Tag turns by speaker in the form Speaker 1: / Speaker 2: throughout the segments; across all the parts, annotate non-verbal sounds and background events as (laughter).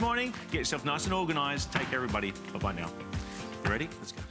Speaker 1: morning. Get yourself nice and organized. Take care, everybody. Bye-bye now. You ready? Let's go.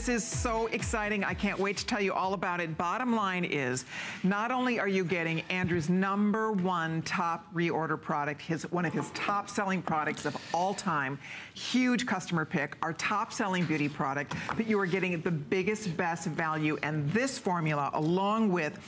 Speaker 2: This is so exciting. I can't wait to tell you all about it. Bottom line is, not only are you getting Andrew's number one top reorder product, his one of his top selling products of all time, huge customer pick, our top selling beauty product, but you are getting the biggest, best value. And this formula, along with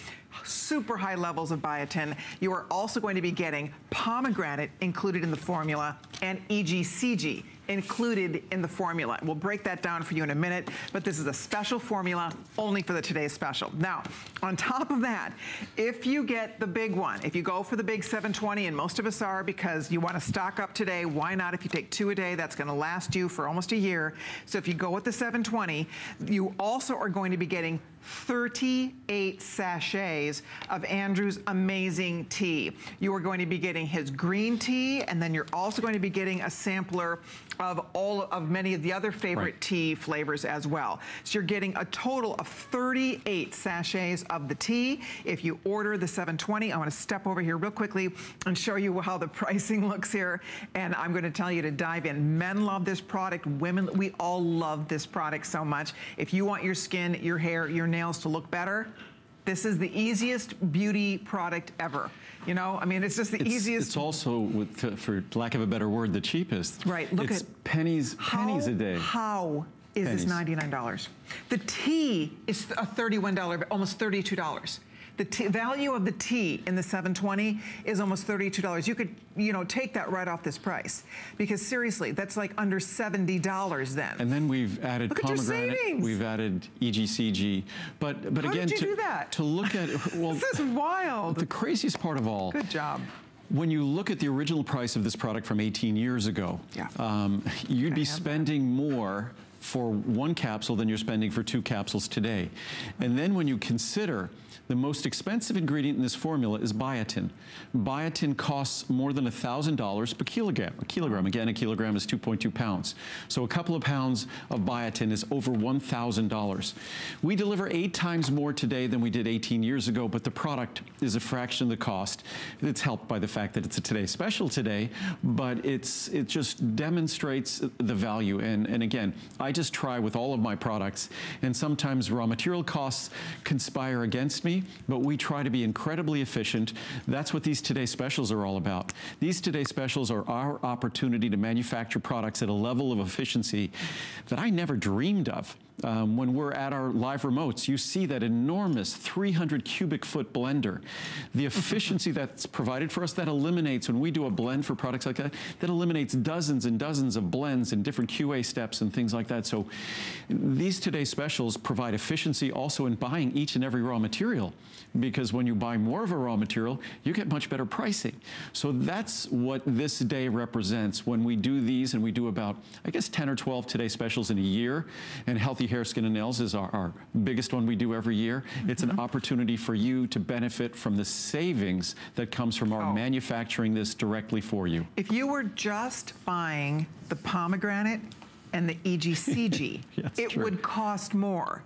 Speaker 2: super high levels of biotin. You are also going to be getting pomegranate included in the formula and EGCG included in the formula. We'll break that down for you in a minute, but this is a special formula only for the today's special. Now, on top of that, if you get the big one, if you go for the big 720, and most of us are because you want to stock up today, why not? If you take two a day, that's going to last you for almost a year. So if you go with the 720, you also are going to be getting 38 sachets of Andrew's amazing tea. You are going to be getting his green tea, and then you're also going to be getting a sampler of all of many of the other favorite right. tea flavors as well. So you're getting a total of 38 sachets of the tea. If you order the 720, I want to step over here real quickly and show you how the (laughs) pricing looks here. And I'm going to tell you to dive in. Men love this product. Women, we all love this product so much. If you want your skin, your hair, your nails to look better, this is the easiest beauty product ever. You know, I mean, it's just the
Speaker 3: it's,
Speaker 2: easiest.
Speaker 3: It's also, with, for lack of a better word, the cheapest.
Speaker 2: Right, look
Speaker 3: it's
Speaker 2: at.
Speaker 3: pennies, pennies
Speaker 2: how,
Speaker 3: a day.
Speaker 2: How is pennies. this $99? The tea is a $31, almost $32. The value of the tea in the 720 is almost $32. You could, you know, take that right off this price. Because seriously, that's like under $70 then.
Speaker 3: And then we've added
Speaker 2: look
Speaker 3: pomegranate. We've added EGCG. But but
Speaker 2: How
Speaker 3: again,
Speaker 2: to,
Speaker 3: to look at (laughs) well
Speaker 2: This is wild.
Speaker 3: The craziest part of all.
Speaker 2: Good job
Speaker 3: when you look at the original price of this product from 18 years ago,
Speaker 2: yeah.
Speaker 3: um, you'd be spending that. more for one capsule than you're spending for two capsules today. And then when you consider the most expensive ingredient in this formula is biotin. Biotin costs more than $1,000 per kilogram. A kilogram, again, a kilogram is 2.2 pounds. So a couple of pounds of biotin is over $1,000. We deliver eight times more today than we did 18 years ago, but the product is a fraction of the cost. It's helped by the fact that it's a Today Special today, but it's it just demonstrates the value. And, and again, I just try with all of my products, and sometimes raw material costs conspire against me, but we try to be incredibly efficient. That's what these Today Specials are all about. These Today Specials are our opportunity to manufacture products at a level of efficiency that I never dreamed of um, when we're at our live remotes, you see that enormous 300 cubic foot blender. The efficiency that's provided for us, that eliminates, when we do a blend for products like that, that eliminates dozens and dozens of blends and different QA steps and things like that. So these Today Specials provide efficiency also in buying each and every raw material because when you buy more of a raw material, you get much better pricing. So that's what this day represents when we do these and we do about, I guess, 10 or 12 Today Specials in a year and Healthy Hair, Skin, and Nails is our, our biggest one we do every year. Mm -hmm. It's an opportunity for you to benefit from the savings that comes from our oh. manufacturing this directly for you.
Speaker 2: If you were just buying the pomegranate and the EGCG, (laughs) it
Speaker 3: true.
Speaker 2: would cost more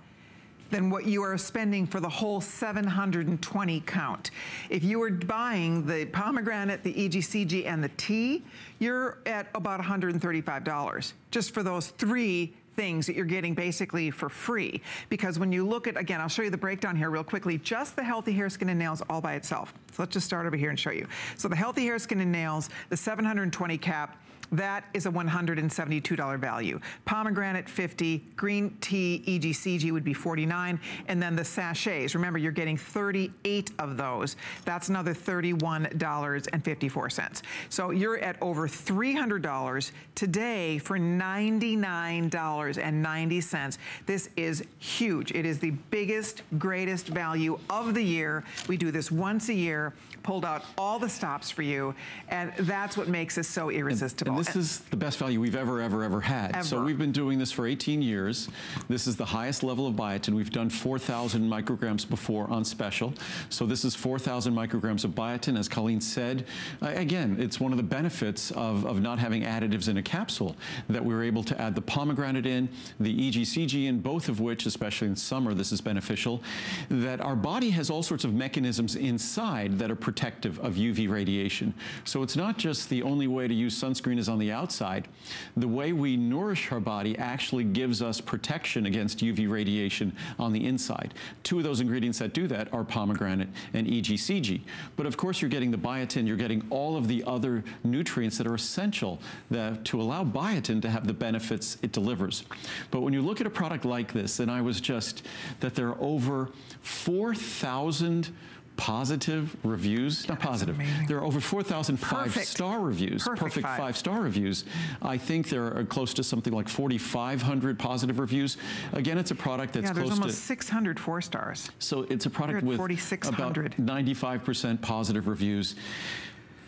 Speaker 2: than what you are spending for the whole 720 count. If you were buying the pomegranate, the EGCG, and the tea, you're at about $135 just for those three things that you're getting basically for free. Because when you look at, again, I'll show you the breakdown here real quickly, just the Healthy Hair, Skin, and Nails all by itself. So let's just start over here and show you. So the Healthy Hair, Skin, and Nails, the 720 cap, that is a $172 value. Pomegranate 50, green tea EGCG would be 49, and then the sachets, remember you're getting 38 of those. That's another $31.54. So you're at over $300 today for $99.90. This is huge. It is the biggest, greatest value of the year. We do this once a year, pulled out all the stops for you, and that's what makes us so irresistible.
Speaker 3: And And this is the best value we've ever, ever, ever had. So we've been doing this for 18 years. This is the highest level of biotin. We've done 4,000 micrograms before on special. So this is 4,000 micrograms of biotin. As Colleen said, again, it's one of the benefits of, of not having additives in a capsule that we were able to add the pomegranate in, the EGCG in, both of which, especially in summer, this is beneficial, that our body has all sorts of mechanisms inside that are protective of UV radiation. So it's not just the only way to use sunscreen is on the outside. The way we nourish our body actually gives us protection against UV radiation on the inside. Two of those ingredients that do that are pomegranate and EGCG. But of course, you're getting the biotin, you're getting all of the other nutrients that are essential that, to allow biotin to have the benefits it delivers. But when you look at a product like this, and I was just, that there are over 4,000 positive reviews, not positive,
Speaker 2: amazing.
Speaker 3: there are over 4,000 five-star reviews,
Speaker 2: Perfect five.
Speaker 3: five-star reviews. I think there are uh, close to something like 4,500 positive reviews. Again, it's a product that's
Speaker 2: Yeah, there's
Speaker 3: close
Speaker 2: almost
Speaker 3: to
Speaker 2: 600 four stars.
Speaker 3: so it's a product with about 95% positive reviews.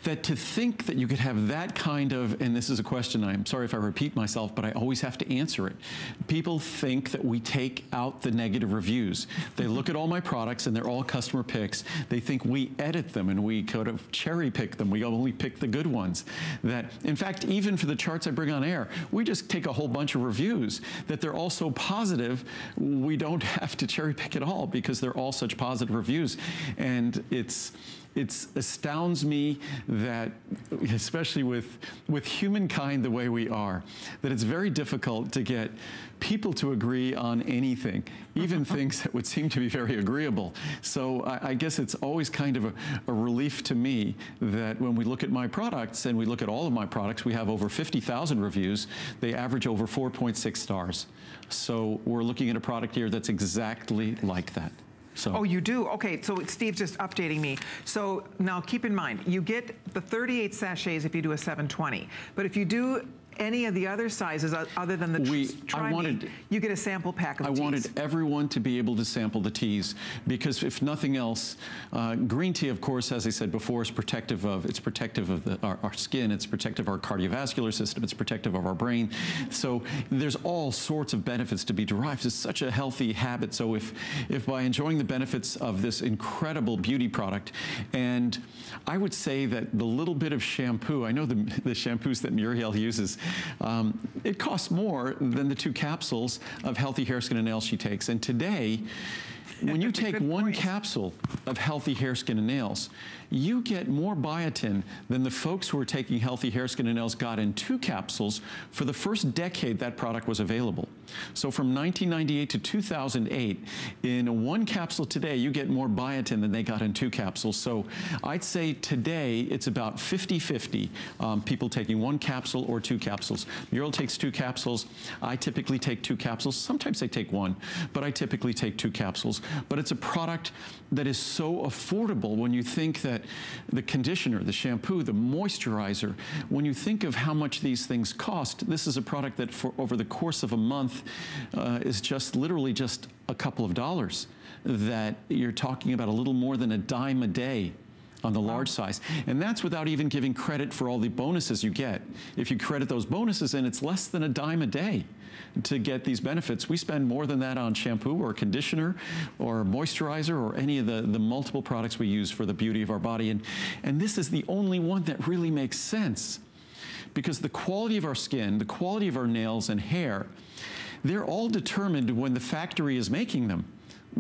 Speaker 3: That to think that you could have that kind of, and this is a question, I'm sorry if I repeat myself, but I always have to answer it. People think that we take out the negative reviews. They look at all my products and they're all customer picks. They think we edit them and we kind of cherry pick them. We only pick the good ones. That, in fact, even for the charts I bring on air, we just take a whole bunch of reviews that they're all so positive, we don't (laughs) have to cherry pick at all because they're all such positive reviews. And it's, it astounds me that, especially with, with humankind the way we are, that it's very difficult to get people to agree on anything, even (laughs) things that would seem to be very agreeable. So I, I guess it's always kind of a, a relief to me that when we look at my products and we look at all of my products, we have over 50,000 reviews. They average over 4.6 stars. So we're looking at a product here that's exactly like that. So.
Speaker 2: Oh, you do? Okay, so Steve's just updating me. So now keep in mind, you get the 38 sachets if you do a 720. But if you do any of the other sizes other than the
Speaker 3: We- I wanted-
Speaker 2: you get a sample pack of
Speaker 3: I
Speaker 2: teas.
Speaker 3: wanted everyone to be able to sample the teas because if nothing else, uh, green tea, of course, as I said before, is protective of, it's protective of the, our, our skin, it's protective of our cardiovascular system, it's protective of our brain. So there's all sorts of benefits to be derived. It's such a healthy habit. So if, if by enjoying the benefits of this incredible beauty product, and I would say that the little bit of shampoo, I know the, the shampoos that Muriel uses, um, it costs more than the two capsules of healthy hair, skin, and nails she takes. And today, when you take one
Speaker 2: point.
Speaker 3: capsule of healthy hair, skin, and nails, you get more biotin than the folks who are taking healthy hair, skin, and nails got in two capsules for the first decade that product was available. So from 1998 to 2008, in one capsule today, you get more biotin than they got in two capsules. So I'd say today it's about 50-50 um, people taking one capsule or two capsules. Muriel takes two capsules. I typically take two capsules. Sometimes I take one, but I typically take two capsules. But it's a product that is so affordable when you think that the conditioner, the shampoo, the moisturizer, when you think of how much these things cost, this is a product that for over the course of a month uh, is just literally just a couple of dollars. That you're talking about a little more than a dime a day on the large size. And that's without even giving credit for all the bonuses you get. If you credit those bonuses in, it's less than a dime a day to get these benefits. We spend more than that on shampoo or conditioner or moisturizer or any of the, the multiple products we use for the beauty of our body. And, and this is the only one that really makes sense because the quality of our skin, the quality of our nails and hair, they're all determined when the factory is making them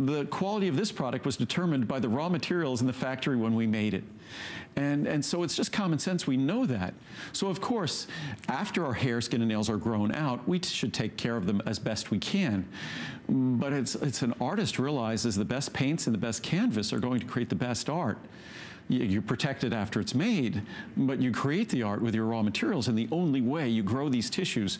Speaker 3: the quality of this product was determined by the raw materials in the factory when we made it. And, and so it's just common sense. We know that. So, of course, after our hair, skin, and nails are grown out, we should take care of them as best we can. But it's, it's an artist realizes the best paints and the best canvas are going to create the best art you, protect it after it's made, but you create the art with your raw materials. And the only way you grow these tissues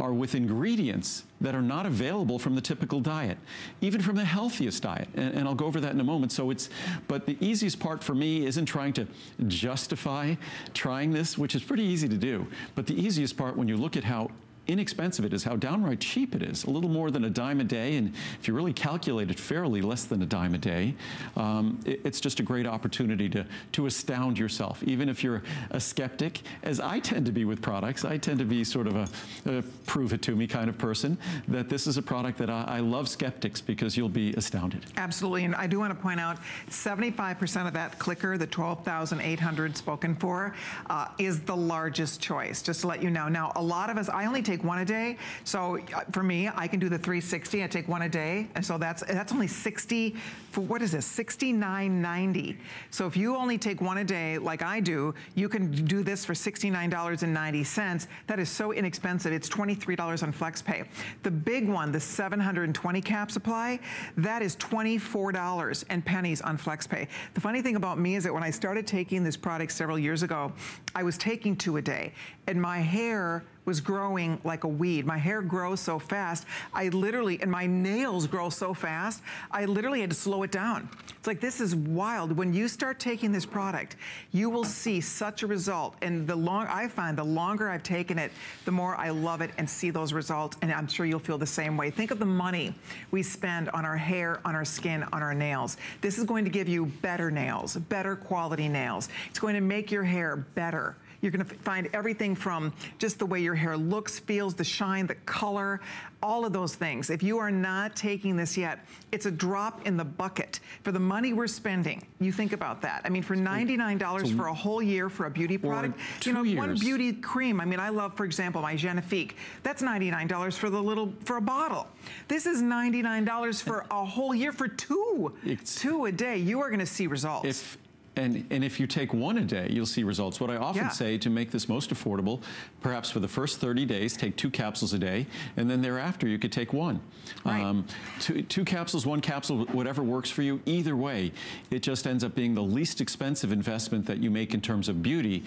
Speaker 3: are with ingredients that are not available from the typical diet, even from the healthiest diet. And, and I'll go over that in a moment. So it's, but the easiest part for me isn't trying to justify trying this, which is pretty easy to do. But the easiest part when you look at how inexpensive it is, how downright cheap it is. A little more than a dime a day, and if you really calculate it fairly, less than a dime a day. Um, it, it's just a great opportunity to, to astound yourself, even if you're a skeptic, as I tend to be with products. I tend to be sort of a, a prove it to me kind of person, that this is a product that I, I love skeptics because you'll be astounded.
Speaker 2: Absolutely, and I do want to point out 75% of that clicker, the 12,800 spoken for, uh, is the largest choice, just to let you know. Now, a lot of us, I only take one a day, so uh, for me, I can do the 360, I take one a day, and so that's that's only 60, for what is this, 69.90. So if you only take one a day, like I do, you can do this for $69.90. That is so inexpensive, it's $23 on FlexPay. The big one, the 720 cap supply, that is $24 and pennies on FlexPay. The funny thing about me is that when I started taking this product several years ago, I was taking two a day, and my hair was growing like a weed. My hair grows so fast, I literally, and my nails grow so fast, I literally had to slow it down. It's like, this is wild. When you start taking this product, you will see such a result. And the long, I find the longer I've taken it, the more I love it and see those results. And I'm sure you'll feel the same way. Think of the money we spend on our hair, on our skin, on our nails. This is going to give you better nails, better quality nails. It's going to make your hair better. You're gonna find everything from just the way your hair looks, feels, the shine, the color, all of those things. If you are not taking this yet, it's a drop in the bucket. For the money we're spending, you think about that. I mean, for $99 so, for a whole year for a beauty product, you know,
Speaker 3: years.
Speaker 2: one beauty cream. I mean, I love, for example, my Genifique. That's $99 for the little, for a bottle. This is $99 for a whole year for two. It's, two a day. You are gonna see results.
Speaker 3: If, and, and if you take one a day, you'll see results. What I often yeah. say to make this most affordable, perhaps for the first 30 days, take two capsules a day, and then thereafter you could take one.
Speaker 2: Right. Um,
Speaker 3: two, two capsules, one capsule, whatever works for you. Either way, it just ends up being the least expensive investment that you make in terms of beauty.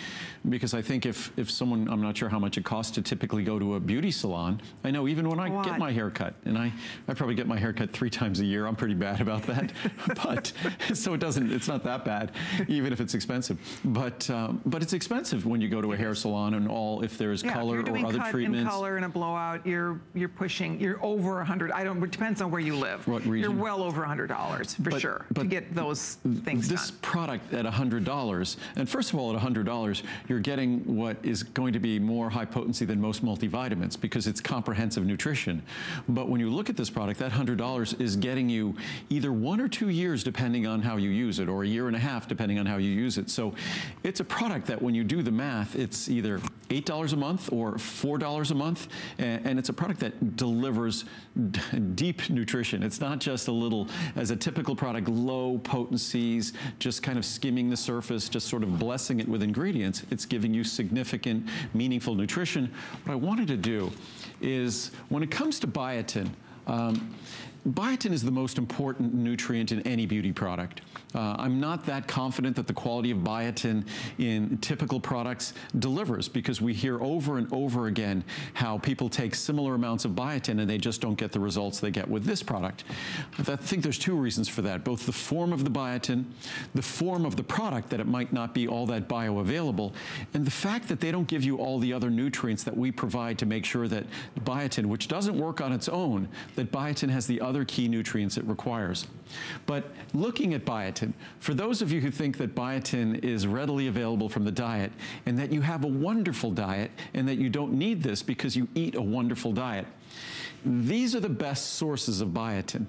Speaker 3: Because I think if, if someone, I'm not sure how much it costs to typically go to a beauty salon. I know even when I
Speaker 2: what?
Speaker 3: get my hair cut, and I, I probably get my hair cut three times a year, I'm pretty bad about that. (laughs) but, so it doesn't, it's not that bad. (laughs) even if it's expensive. But um, but it's expensive when you go to a hair salon and all if there's
Speaker 2: yeah,
Speaker 3: color
Speaker 2: or
Speaker 3: other
Speaker 2: cut
Speaker 3: treatments.
Speaker 2: And color and a blowout, you're you're pushing you're over a hundred. I don't. It depends on where you live.
Speaker 3: What region?
Speaker 2: You're well over a hundred dollars for
Speaker 3: but,
Speaker 2: sure
Speaker 3: but
Speaker 2: to get those things
Speaker 3: This
Speaker 2: done.
Speaker 3: product at a hundred dollars, and first of all, at a hundred dollars, you're getting what is going to be more high potency than most multivitamins because it's comprehensive nutrition. But when you look at this product, that hundred dollars is getting you either one or two years, depending on how you use it, or a year and a half, depending on how you use it. So it's a product that when you do the math, it's either $8 a month or $4 a month. And, and it's a product that delivers (laughs) deep nutrition. It's not just a little, as a typical product, low potencies, just kind of skimming the surface, just sort of blessing it with ingredients. It's giving you significant, meaningful nutrition. What I wanted to do is, when it comes to biotin, um, biotin is the most important nutrient in any beauty product. Uh, I'm not that confident that the quality of biotin in typical products delivers because we hear over and over again how people take similar amounts of biotin and they just don't get the results they get with this product. But I think there's two reasons for that, both the form of the biotin, the form of the product that it might not be all that bioavailable, and the fact that they don't give you all the other nutrients that we provide to make sure that biotin, which doesn't work on its own, that biotin has the other key nutrients it requires. But looking at biotin, for those of you who think that biotin is readily available from the diet and that you have a wonderful diet and that you don't need this because you eat a wonderful diet, these are the best sources of biotin.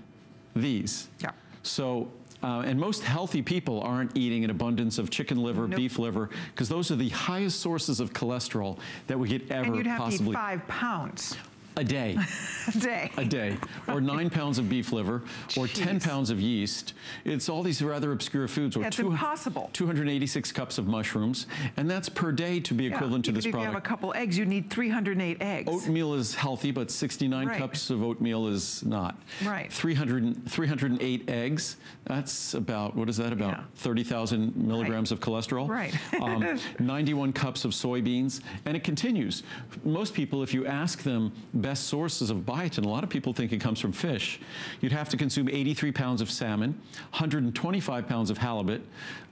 Speaker 3: These.
Speaker 2: Yeah.
Speaker 3: So uh, and most healthy people aren't eating an abundance of chicken liver, nope. beef liver, because those are the highest sources of cholesterol that we could ever
Speaker 2: and you'd have
Speaker 3: possibly.
Speaker 2: To eat five pounds.
Speaker 3: A day. (laughs)
Speaker 2: a day.
Speaker 3: A day. Or nine pounds of beef liver, or Jeez. 10 pounds of yeast. It's all these rather obscure foods.
Speaker 2: Or two, impossible.
Speaker 3: 286 cups of mushrooms, and that's per day to be equivalent to this product.
Speaker 2: If you have a couple eggs, you need 308 eggs.
Speaker 3: Oatmeal is healthy, but 69
Speaker 2: right.
Speaker 3: cups of oatmeal is not.
Speaker 2: Right.
Speaker 3: 300, 308 eggs, that's about, what is that about?
Speaker 2: Yeah.
Speaker 3: 30,000 milligrams
Speaker 2: right.
Speaker 3: of cholesterol.
Speaker 2: Right. (laughs)
Speaker 3: um, 91 cups of soybeans, and it continues. Most people, if you ask them best sources of biotin, a lot of people think it comes from fish. You'd have to consume 83 pounds of salmon, 125 pounds of halibut,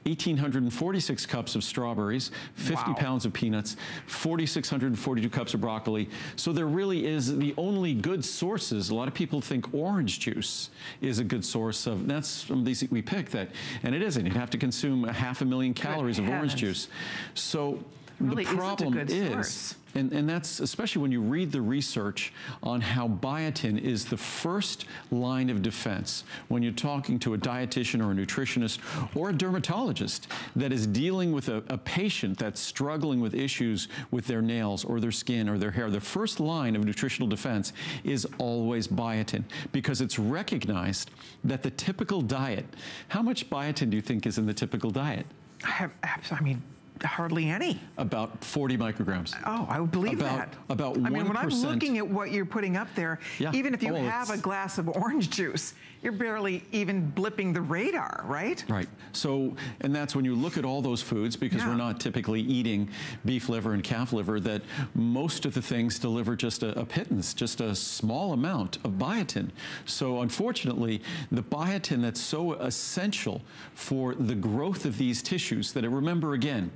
Speaker 3: 1,846 cups of strawberries, 50
Speaker 2: Wow.
Speaker 3: pounds of peanuts, 4,642 cups of broccoli. So there really is the only good sources. A lot of people think orange juice is a good source of, that's some of these we pick that, and it isn't. You'd have to consume a half a million calories of orange juice. So
Speaker 2: really
Speaker 3: the problem is,
Speaker 2: source.
Speaker 3: And, and that's especially when you read the research on how biotin is the first line of defense when you're talking to a dietitian or a nutritionist or a dermatologist that is dealing with a, a patient that's struggling with issues with their nails or their skin or their hair. The first line of nutritional defense is always biotin because it's recognized that the typical diet, how much biotin do you think is in the typical diet?
Speaker 2: I have, I mean, hardly any.
Speaker 3: About 40 micrograms.
Speaker 2: Oh, I would believe
Speaker 3: About-
Speaker 2: that.
Speaker 3: about 1%.
Speaker 2: I mean, when I'm looking at what you're putting up there,
Speaker 3: Yeah.
Speaker 2: even if you
Speaker 3: Oh,
Speaker 2: have a glass of orange juice, you're barely even blipping the radar, right?
Speaker 3: Right. So, and that's when you look at all those foods, because
Speaker 2: Yeah.
Speaker 3: we're not typically eating beef liver and calf liver, that most of the things deliver just a, a pittance, just a small amount of biotin. So, unfortunately, the biotin that's so essential for the growth of these tissues, that remember again,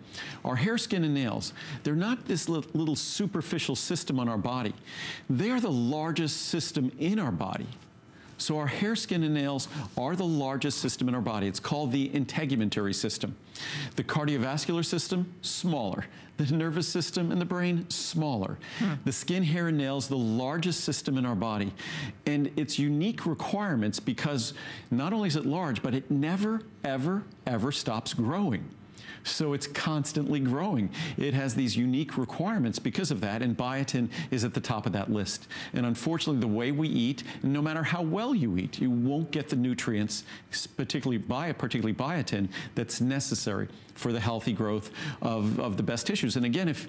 Speaker 3: our hair, skin, and nails, they're not this li- little superficial system on our body. They are the largest system in our body. So our hair, skin, and nails are the largest system in our body. It's called the integumentary system. The cardiovascular system, smaller. The nervous system and the brain, smaller. Hmm. The skin, hair, and nails, the largest system in our body. And its unique requirements because not only is it large, but it never, ever, ever stops growing. So it's constantly growing. It has these unique requirements because of that, and biotin is at the top of that list. And unfortunately, the way we eat, no matter how well you eat, you won't get the nutrients, particularly particularly biotin, that's necessary for the healthy growth of, of the best tissues. And again, if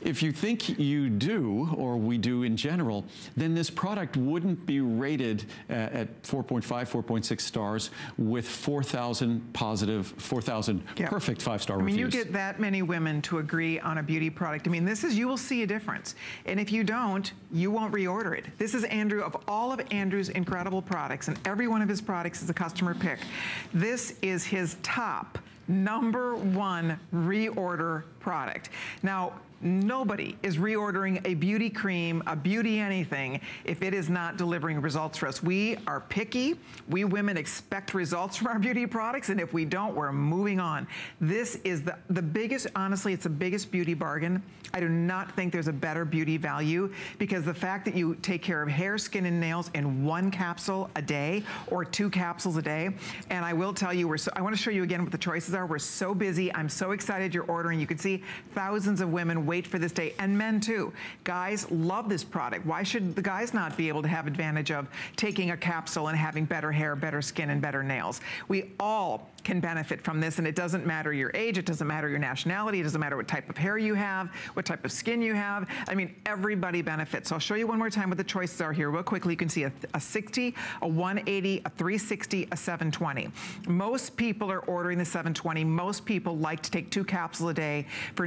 Speaker 3: if you think you do, or we do in general, then this product wouldn't be rated at, at 4.5, 4.6 stars with 4,000 positive, 4,000
Speaker 2: Yeah.
Speaker 3: perfect five-star
Speaker 2: I mean,
Speaker 3: reviews.
Speaker 2: you get that many women to agree on a beauty product. I mean, this is, you will see a difference. And if you don't, you won't reorder it. This is Andrew, of all of Andrew's incredible products, and every one of his products is a customer pick. This is his top number one reorder product. Now, Nobody is reordering a beauty cream, a beauty anything, if it is not delivering results for us. We are picky. We women expect results from our beauty products, and if we don't, we're moving on. This is the, the biggest, honestly, it's the biggest beauty bargain. I do not think there's a better beauty value because the fact that you take care of hair, skin, and nails in one capsule a day or two capsules a day, and I will tell you, we're so, I want to show you again what the choices are. We're so busy. I'm so excited you're ordering. You can see thousands of women wait for this day, and men too. Guys love this product. Why should the guys not be able to have advantage of taking a capsule and having better hair, better skin, and better nails? We all can benefit from this, and it doesn't matter your age, it doesn't matter your nationality, it doesn't matter what type of hair you have, what type of skin you have. I mean, everybody benefits. So I'll show you one more time what the choices are here real quickly. You can see a, a 60, a 180, a 360, a 720. Most people are ordering the 720. Most people like to take two capsules a day for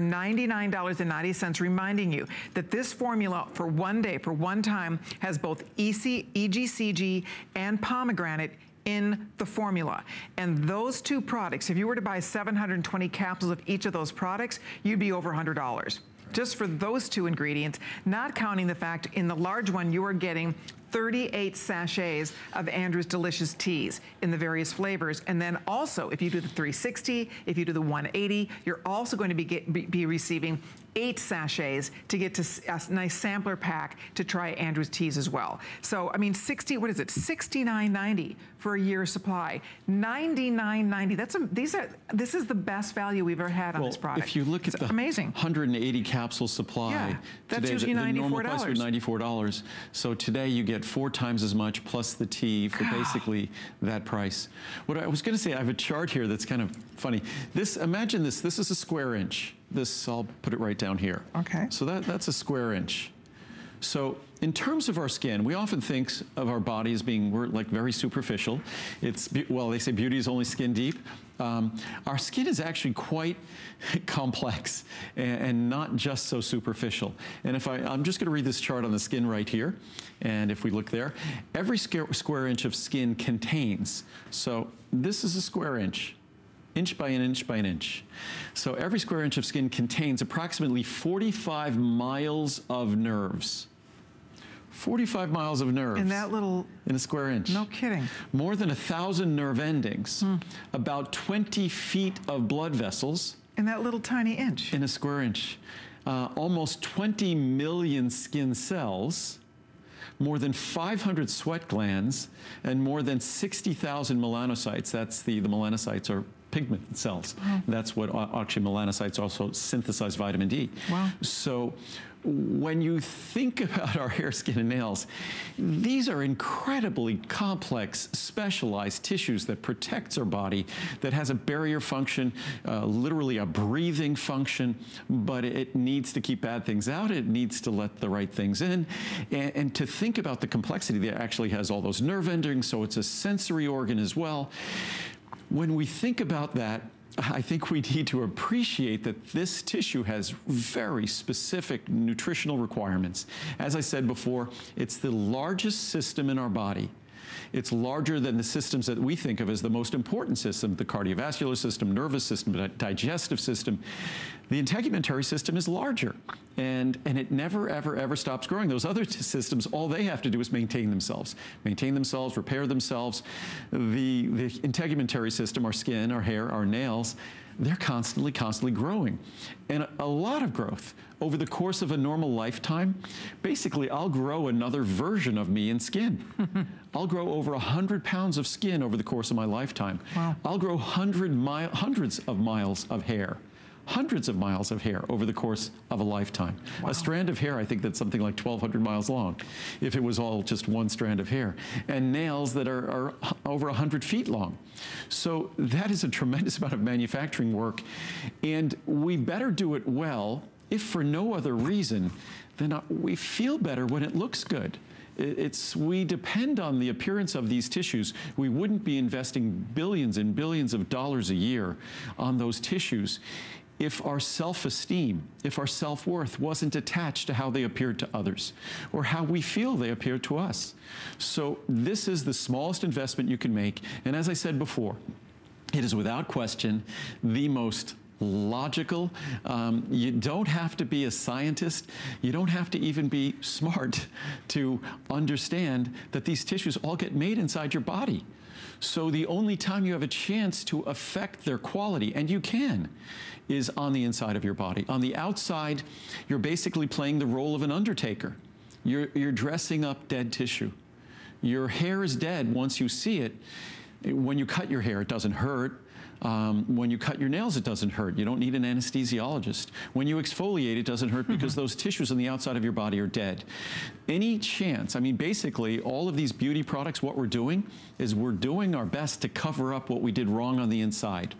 Speaker 2: $99.90, reminding you that this formula for one day, for one time, has both EC, EGCG and pomegranate in the formula. And those two products, if you were to buy 720 capsules of each of those products, you'd be over $100. Just for those two ingredients, not counting the fact in the large one you are getting 38 sachets of Andrew's Delicious Teas in the various flavors. And then also, if you do the 360, if you do the 180, you're also going to be, get, be, be receiving eight sachets to get to a nice sampler pack to try Andrew's teas as well. So, I mean, 60, what is it? 69.90 for a year's supply. 99.90. That's a, these are, this is the best value we've ever had on
Speaker 3: Well,
Speaker 2: this product.
Speaker 3: if you look at
Speaker 2: It's
Speaker 3: the
Speaker 2: amazing.
Speaker 3: 180 capsule supply
Speaker 2: Yeah, that's
Speaker 3: today,
Speaker 2: usually
Speaker 3: the, the normal price
Speaker 2: $94.
Speaker 3: was $94. So today you get four times as much plus the tea for (sighs) basically that price. What I was going to say, I have a chart here that's kind of funny. This, imagine this. This is a square inch. This, I'll put it right down here.
Speaker 2: Okay.
Speaker 3: So that, that's a square inch. So in terms of our skin, we often think of our body as being, we're like very superficial. It's, well, they say beauty is only skin deep. Um, our skin is actually quite (laughs) complex and, and, not just so superficial. And if I, I'm just going to read this chart on the skin right here, and if we look there, every square, square inch of skin contains, so this is a square inch, inch by an inch by an inch. So every square inch of skin contains approximately 45 miles of nerves. 45 miles of nerves.
Speaker 2: In that little...
Speaker 3: In a square inch.
Speaker 2: No kidding.
Speaker 3: More than a thousand nerve endings. Hmm. About 20 feet of blood vessels.
Speaker 2: In that little tiny inch.
Speaker 3: In a square inch. Uh, almost 20 million skin cells more than 500 sweat glands, and more than 60,000 melanocytes. That's the, the melanocytes are pigment cells. Wow. That's what actually melanocytes also synthesize vitamin D.
Speaker 2: Wow.
Speaker 3: So when you think about (laughs) our hair, skin, and nails, these are incredibly complex, specialized tissues that protects our body, that has a barrier function, uh, literally a breathing function, but it needs to keep bad things out. It needs to let the right things in. And, and to think about the complexity that actually has all those nerve endings, so it's a sensory organ as well. When we think about that, I think we need to appreciate that this tissue has very specific nutritional requirements. As I said before, it's the largest system in our body. It's larger than the systems that we think of as the most important system, the cardiovascular system, nervous system, digestive system. The integumentary system is larger, and, and it never, ever, ever stops growing. Those other systems, all they have to do is maintain themselves, maintain themselves, repair themselves. The, the integumentary system, our skin, our hair, our nails, they're constantly, constantly growing. And a, lot of growth. Over the course of a normal lifetime, basically, I'll grow another version of me in skin. (laughs) I'll grow over 100 pounds of skin over the course of my lifetime.
Speaker 2: Wow.
Speaker 3: I'll grow 100 mi hundreds of miles of hair hundreds of miles of hair over the course of a lifetime. Wow. A strand of hair, I think that's something like 1,200 miles long, if it was all just one strand of hair. And nails that are, are over 100 feet long. So that is a tremendous (laughs) amount of manufacturing work. And we better do it well, if for no other reason than uh, we feel better when it looks good it's we depend on the appearance of these tissues. We wouldn't be investing billions and billions of dollars a year on those tissues if our self-esteem, if our self-worth wasn't attached to how they appeared to others or how we feel they appear to us. So this is the smallest investment you can make. And as I said before, it is without question the most logical. Um, you don't have to be a scientist. You don't have to even be smart (laughs) to understand that these tissues all get made inside your body. So the only time you have a chance to affect their quality, and you can, is on the inside of your body. On the outside, you're basically playing the role of an undertaker. You're, you're dressing up dead tissue. Your hair is dead once you see it. When you cut your hair, it doesn't hurt. Um, when you cut your nails, it doesn't hurt. You don't need an anesthesiologist. When you exfoliate, it doesn't hurt because mm -hmm. those tissues on the outside of your body are dead. Any chance, I mean, basically, all of these beauty products, what we're doing is we're doing our best to cover up what we did wrong on the inside.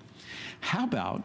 Speaker 3: How about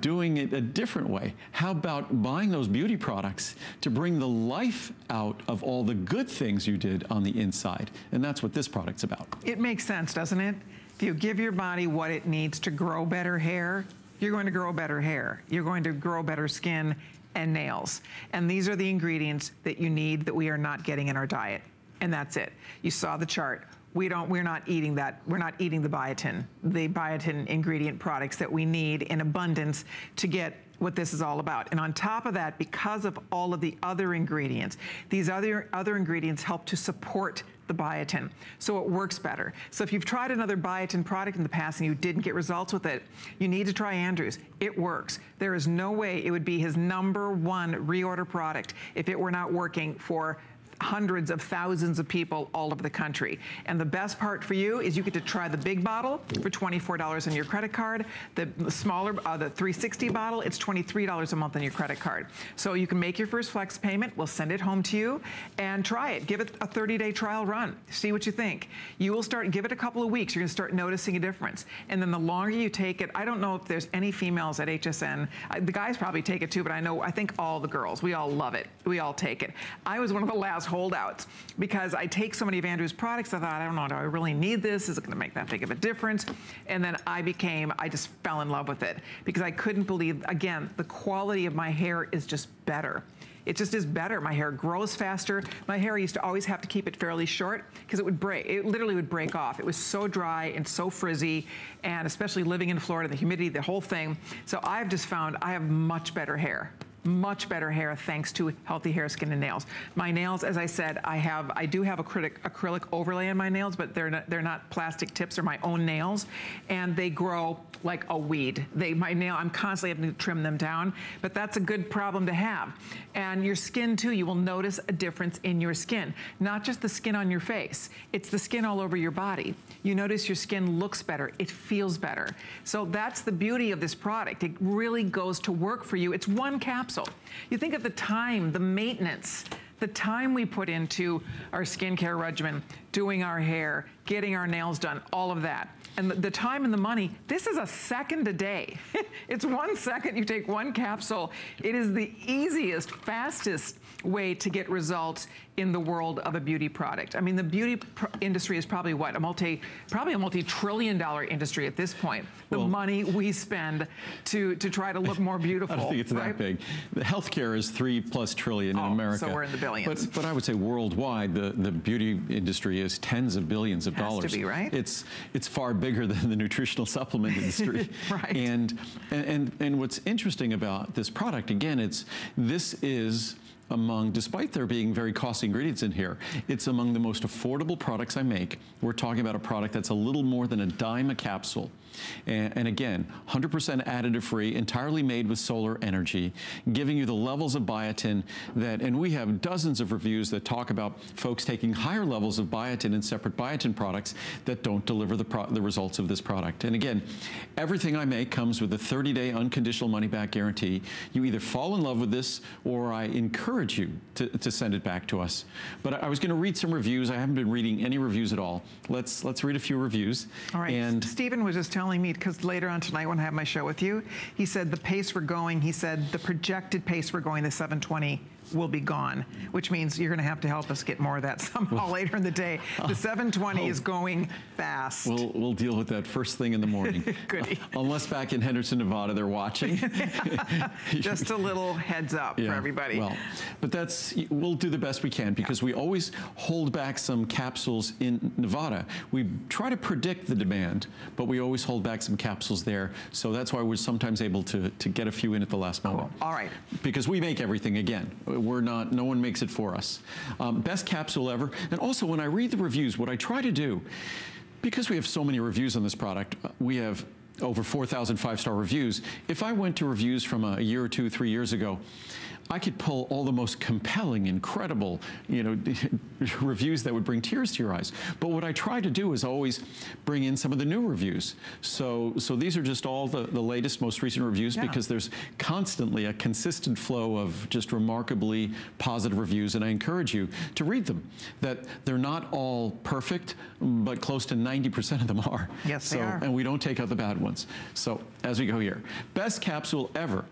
Speaker 3: doing it a different way? How about buying those beauty products to bring the life out of all the good things you did on the inside? And that's what this product's about.
Speaker 2: It makes sense, doesn't it? If you give your body what it needs to grow better hair, you're going to grow better hair. You're going to grow better skin and nails. And these are the ingredients that you need that we are not getting in our diet. And that's it. You saw the chart we don't, we're not eating that, we're not eating the biotin, the biotin ingredient products that we need in abundance to get what this is all about. And on top of that, because of all of the other ingredients, these other, other ingredients help to support the biotin, so it works better. So if you've tried another biotin product in the past and you didn't get results with it, you need to try Andrew's. It works. There is no way it would be his number one reorder product if it were not working for hundreds of thousands of people all over the country. And the best part for you is you get to try the big bottle for $24 on your credit card. The, smaller, uh, the 360 bottle, it's $23 a month on your credit card. So you can make your first flex payment. We'll send it home to you and try it. Give it a 30-day trial run. See what you think. You will start, give it a couple of weeks. You're gonna start noticing a difference. And then the longer you take it, I don't know if there's any females at HSN. I, the guys probably take it too, but I know, I think all the girls, we all love it. We all take it. I was one of the last holdouts because I take so many of Andrew's products. I thought, I don't know, do I really need this? Is it going to make that big of a difference? And then I became, I just fell in love with it because I couldn't believe, again, the quality of my hair is just better it just is better. My hair grows faster. My hair used to always have to keep it fairly short because it would break. It literally would break off. It was so dry and so frizzy, and especially living in Florida, the humidity, the whole thing. So I've just found I have much better hair much better hair thanks to healthy hair, skin, and nails. My nails, as I said, I have, I do have acrylic, acrylic overlay on my nails, but they're not, they're not plastic tips, they're my own nails, and they grow like a weed. They, my nail, I'm constantly having to trim them down, but that's a good problem to have. And your skin too, you will notice a difference in your skin. Not just the skin on your face, it's the skin all over your body. You notice your skin looks better, it feels better. So that's the beauty of this product. It really goes to work for you. It's one capsule capsule. You think of the time, the maintenance, the time we put into our skincare regimen, doing our hair, getting our nails done, all of that. And the, the time and the money, this is a second a day. (laughs) it's one second, you take one capsule. It is the easiest, fastest way to get results in the world of a beauty product. I mean, the beauty industry is probably what, a multi, probably a multi-trillion dollar industry at this point. The well, money we spend to, to try to look more beautiful. (laughs)
Speaker 3: I don't think it's right? that big. The healthcare is three plus trillion
Speaker 2: oh,
Speaker 3: in America.
Speaker 2: so we're in the billions.
Speaker 3: But, but I would say worldwide, the, the beauty industry is tens of billions of
Speaker 2: Has
Speaker 3: dollars.
Speaker 2: to be, right?
Speaker 3: It's, it's far bigger than the nutritional (laughs) supplement industry. (laughs)
Speaker 2: right.
Speaker 3: And, and, and what's interesting about this product, again, it's, this is among, despite there being very costly ingredients in here, it's among the most affordable products I make. We're talking about a product that's a little more than a dime a capsule. And, and again, 100% additive free, entirely made with solar energy, giving you the levels of biotin that, and we have dozens of reviews that talk about folks taking higher levels of biotin in separate biotin products that don't deliver the, the results of this product. And again, everything I make comes with a 30-day unconditional money-back guarantee. You either fall in love with this or I encourage you to, to send it back to us. But I, I was going to read some reviews. I haven't been reading any reviews at all. Let's, let's read a few reviews.
Speaker 2: All right. And Stephen was just telling telling me, because later on tonight when I have my show with you, he said the pace we're going, he said the projected pace we're going, the 720 will be gone, which means you're going to have to help us get more of that somehow well, later in the day. The 720 oh, is going fast.
Speaker 3: We'll, we'll deal with that first thing in the morning. (laughs)
Speaker 2: Goody.
Speaker 3: Uh, unless back in Henderson, Nevada, they're watching. (laughs) (laughs)
Speaker 2: Just a little heads up yeah, for everybody.
Speaker 3: Well, but that's, we'll do the best we can because yeah. we always hold back some capsules in Nevada. We try to predict the demand, but we always hold back some capsules there. So that's why we're sometimes able to, to get a few in at the last moment.
Speaker 2: Cool. All right.
Speaker 3: Because we make everything again we're not, no one makes it for us. Um, best capsule ever. And also when I read the reviews, what I try to do, because we have so many reviews on this product, we have over 4,000 five-star reviews. If I went to reviews from a year or two, three years ago, I could pull all the most compelling, incredible, you know, (laughs) reviews that would bring tears to your eyes. But what I try to do is always bring in some of the new reviews. So, so these are just all the, the latest, most recent reviews yeah. because there's constantly a consistent flow of just remarkably positive reviews, and I encourage you to read them. That they're not all perfect, but close to 90% of them are.
Speaker 2: Yes,
Speaker 3: so,
Speaker 2: they are.
Speaker 3: And we don't take out the bad ones. So as we go here, best capsule ever.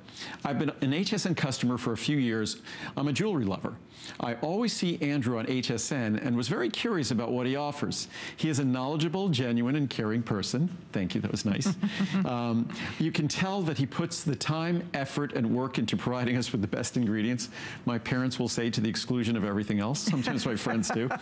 Speaker 3: I've been an HSN customer for a few years. I'm a jewelry lover. I always see Andrew on HSN and was very curious about what he offers. He is a knowledgeable, genuine, and caring person. Thank you, that was nice. (laughs) um, you can tell that he puts the time, effort, and work into providing us with the best ingredients. My parents will say to the exclusion of everything else. Sometimes my friends do. (laughs)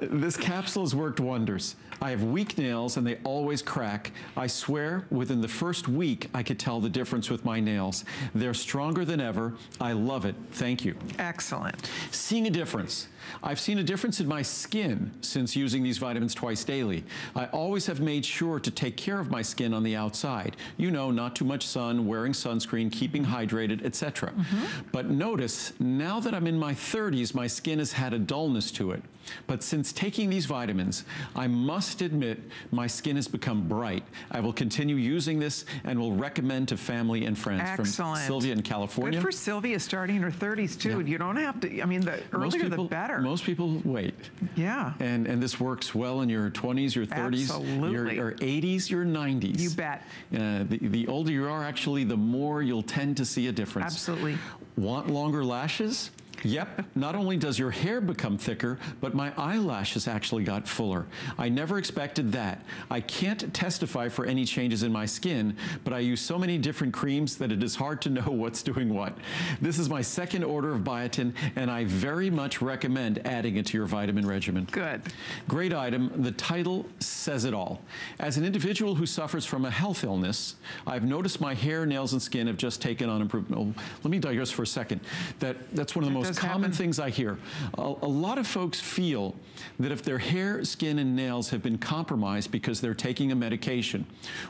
Speaker 3: This capsule has worked wonders. I have weak nails and they always crack. I swear within the first week I could tell the difference with my nails. They're stronger than ever. I love it. Thank you.
Speaker 2: Excellent.
Speaker 3: Seeing a difference. I've seen a difference in my skin since using these vitamins twice daily. I always have made sure to take care of my skin on the outside. You know, not too much sun, wearing sunscreen, keeping hydrated, etc. Mm -hmm. But notice, now that I'm in my 30s, my skin has had a dullness to it. But since taking these vitamins, I must admit my skin has become bright. I will continue using this and will recommend to family and friends
Speaker 2: Excellent.
Speaker 3: from Sylvia in California.
Speaker 2: Good for Sylvia starting in her 30s too. Yeah. You don't have to, I mean, the earlier people, the better.
Speaker 3: Most people wait.
Speaker 2: Yeah.
Speaker 3: And and this works well in your 20s, your 30s,
Speaker 2: Absolutely.
Speaker 3: Your, your 80s, your 90s.
Speaker 2: You bet.
Speaker 3: Uh, the, the older you are, actually, the more you'll tend to see a difference.
Speaker 2: Absolutely.
Speaker 3: Want longer lashes? Yep, not only does your hair become thicker, but my eyelashes actually got fuller. I never expected that. I can't testify for any changes in my skin, but I use so many different creams that it is hard to know (laughs) what's doing what. This is my second order of biotin, and I very much recommend adding it to your vitamin regimen.
Speaker 2: Good.
Speaker 3: Great item. The title says it all. As an individual who suffers from a health illness, I've noticed my hair, nails, and skin have just taken on improvement. Oh, let me digress for a second. That, that's one of the most
Speaker 2: does
Speaker 3: common
Speaker 2: happen.
Speaker 3: things I hear. A, a lot of folks feel that if their hair, skin, and nails have been compromised because they're taking a medication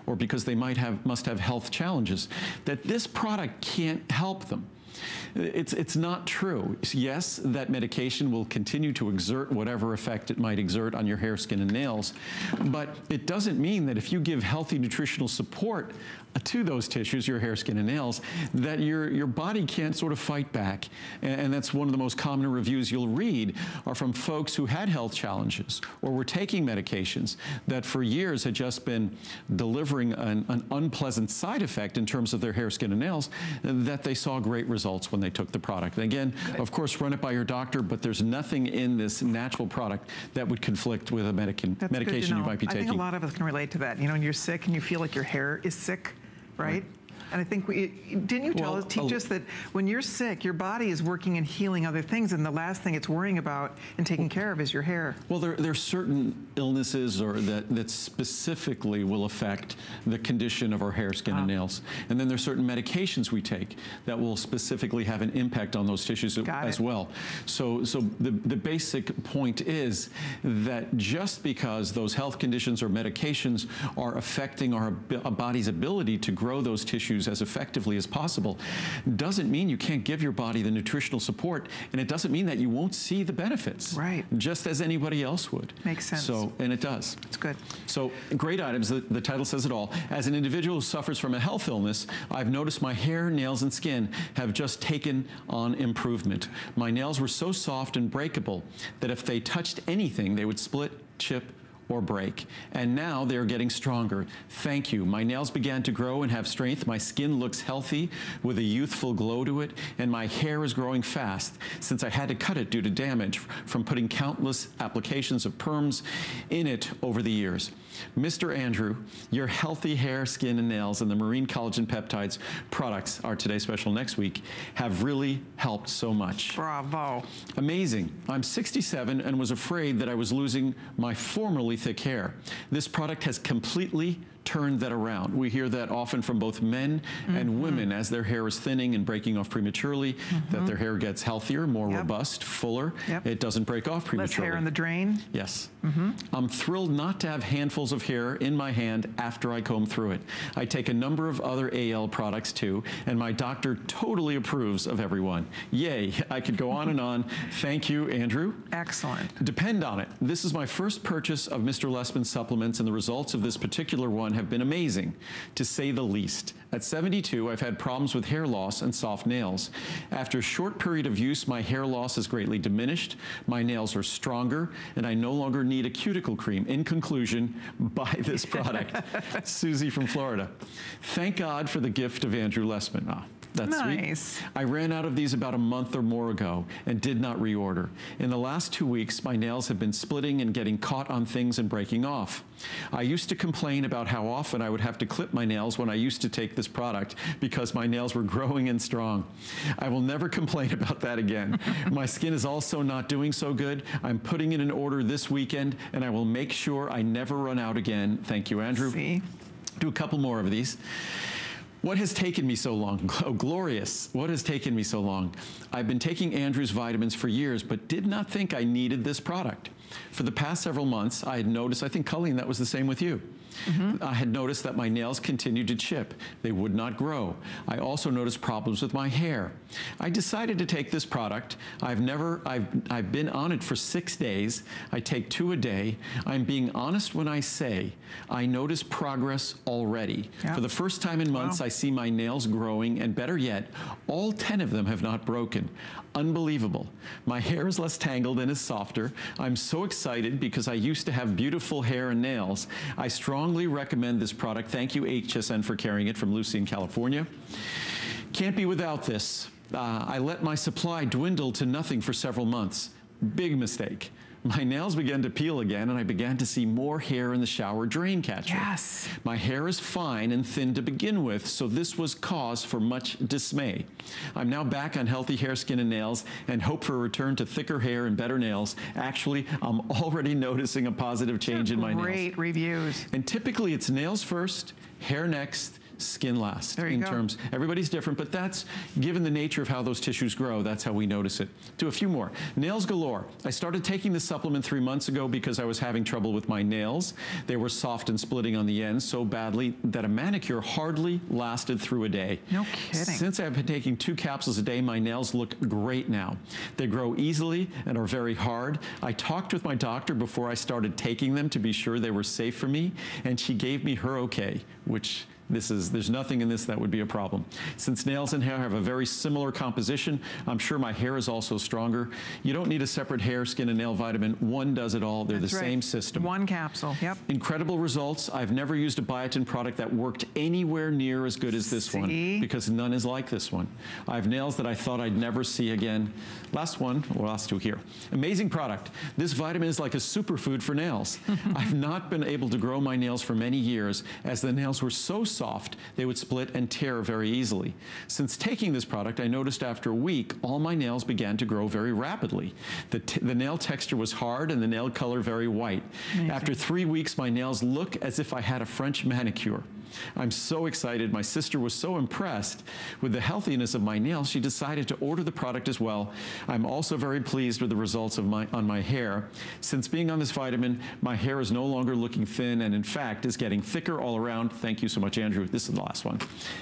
Speaker 3: or because they might have must have health challenges, that this product can't help them. It's, it's not true. Yes, that medication will continue to exert whatever effect it might exert on your hair, skin, and nails, but it doesn't mean that if you give healthy nutritional support to those tissues, your hair, skin, and nails, that your, your body can't sort of fight back. And, and that's one of the most common reviews you'll read are from folks who had health challenges or were taking medications that for years had just been delivering an, an unpleasant side effect in terms of their hair, skin, and nails, that they saw great results when they took the product. And again, of course, run it by your doctor, but there's nothing in this natural product that would conflict with a medican,
Speaker 2: That's
Speaker 3: medication you might be
Speaker 2: I
Speaker 3: taking.
Speaker 2: think a lot of us can relate to that. You know, when you're sick and you feel like your hair is sick, right? And I think we didn't you tell
Speaker 3: Well,
Speaker 2: us, teach
Speaker 3: a-
Speaker 2: us that when you're sick, your body is working and healing other things, and the last thing it's worrying about and taking care of is your hair.
Speaker 3: Well, there, there are certain illnesses or that, that specifically will affect the condition of our hair, skin,
Speaker 2: Ah.
Speaker 3: and nails. And then there are certain medications we take that will specifically have an impact on those tissues
Speaker 2: Got
Speaker 3: as
Speaker 2: it.
Speaker 3: well. So, so the, the basic point is that just because those health conditions or medications are affecting our, our body's ability to grow those tissues as effectively as possible, doesn't mean you can't give your body the nutritional support, and it doesn't mean that you won't see the benefits
Speaker 2: Right.
Speaker 3: just as anybody else would.
Speaker 2: Makes sense.
Speaker 3: So, and it does.
Speaker 2: It's good.
Speaker 3: So, great items. The, the title says it all. As an individual who suffers from a health illness, I've noticed my hair, nails, and skin have just taken on improvement. My nails were so soft and breakable that if they touched anything, they would split, chip, or break. And now they're getting stronger. Thank you. My nails began to grow and have strength. My skin looks healthy with a youthful glow to it, and my hair is growing fast since I had to cut it due to damage from putting countless applications of perms in it over the years. Mr. Andrew, your healthy hair, skin, and nails and the marine collagen peptides products, our Today Special next week, have really helped so much.
Speaker 2: Bravo.
Speaker 3: Amazing. I'm 67 and was afraid that I was losing my formerly thick hair. This product has completely turned that around. We hear that often from both men
Speaker 2: Mm-hmm.
Speaker 3: and women as their hair is thinning and breaking off prematurely, that their hair gets healthier, more
Speaker 2: Yep.
Speaker 3: robust, fuller.
Speaker 2: Yep.
Speaker 3: It doesn't break off prematurely.
Speaker 2: Less hair in the drain.
Speaker 3: Yes.
Speaker 2: Mm-hmm.
Speaker 3: I'm thrilled not to have handfuls of hair in my hand after I comb through it. I take a number of other AL products too, and my doctor totally approves of everyone. Yay, I could go on and on. (laughs) Thank you, Andrew.
Speaker 2: Excellent.
Speaker 3: Depend on it. This is my first purchase of Mr. Lessman supplements, and the results of this particular one have been amazing, to say the least. At 72, I've had problems with hair loss and soft nails. After a short period of use, my hair loss has greatly diminished, my nails are stronger, and I no longer need a cuticle cream. In conclusion, (laughs) buy this product. (laughs) Susie from Florida. Thank God for the gift of Andrew Lessman. Ah, that's
Speaker 2: Nice.
Speaker 3: sweet. I ran out of these about a month or more ago and did not reorder. In the last two weeks, my nails have been splitting and getting caught on things and breaking off. I used to complain about how often I would have to clip my nails when I used to take this product because my nails were (laughs) growing and strong. I will never complain (laughs) about that again. my skin is also not doing so good. I'm putting in an order this weekend and I will make sure I never run out again. Thank you, Andrew.
Speaker 2: See?
Speaker 3: Do a couple more of these. What has taken me so long? (laughs) Oh, glorious. What has taken me so long? I've been taking Andrew's vitamins for years, but did not think I needed this product. For the past several months, I had noticed, I think, Colleen, that was the same with you. Mm-hmm. I had noticed that my nails continued to chip. They would not grow. I also noticed problems with my hair. I decided to take this product. I've never, I've, I've been on it for six days. I take two a day. I'm being honest when I say I notice progress already.
Speaker 2: Yeah.
Speaker 3: For the first time in months, I see my nails growing, and better yet, all 10 of them have not broken. Unbelievable. My hair is less tangled and is softer. I'm so excited because I used to have beautiful hair and nails. I strongly recommend this product. Thank you, HSN, for carrying it from Lucy in California. Can't be without this. Uh, I let my supply dwindle to nothing for several months. Big mistake. My nails began to peel again, and I began to see more hair in the shower drain catcher.
Speaker 2: Yes.
Speaker 3: My hair is fine and thin to begin with, so this was cause for much dismay. I'm now back on healthy hair, skin, and nails and hope for a return to thicker hair and better nails. Actually, I'm already (laughs) noticing a positive change in my nails.
Speaker 2: Great reviews.
Speaker 3: And typically it's nails first, hair next, skin last
Speaker 2: There you
Speaker 3: in
Speaker 2: go.
Speaker 3: terms everybody's different but that's given the nature of how those tissues grow that's how we notice it. Do a few more. Nails galore. I started taking the supplement three months ago because i was having trouble with my nails. They were soft and splitting on the ends so badly that a manicure hardly lasted through a day.
Speaker 2: No kidding.
Speaker 3: since i've been taking two capsules a day my nails look great now. They grow easily and are very hard. I talked with my doctor before i started taking them to be sure they were safe for me and she gave me her okay which this is, there's nothing in this that would be a problem. Since nails and hair have a very similar composition, I'm sure my hair is also stronger. You don't need a separate hair, skin, and nail vitamin. One does it all. They're
Speaker 2: That's
Speaker 3: the
Speaker 2: right.
Speaker 3: same system.
Speaker 2: One capsule. Yep.
Speaker 3: Incredible results. I've never used a biotin product that worked anywhere near as good as this
Speaker 2: See?
Speaker 3: one because none is like this one. I have nails that I thought I'd never see again. Last one, or last two here. Amazing product. This vitamin is like a superfood for nails. (laughs) I've not been able to grow my nails for many years as the nails were so soft they would split and tear very easily. Since taking this product, I noticed after a week all my nails began to grow very rapidly. The, t- the nail texture was hard and the nail color very white. After three weeks, my nails look as if I had a French manicure. I'm so excited. My sister was so impressed with the healthiness of my nails, she decided to order the product as well. I'm also very pleased with the results of my, on my hair. Since being on this vitamin, my hair is no longer looking thin and in fact is getting thicker all around. Thank you so much, Andrew. This is the last one.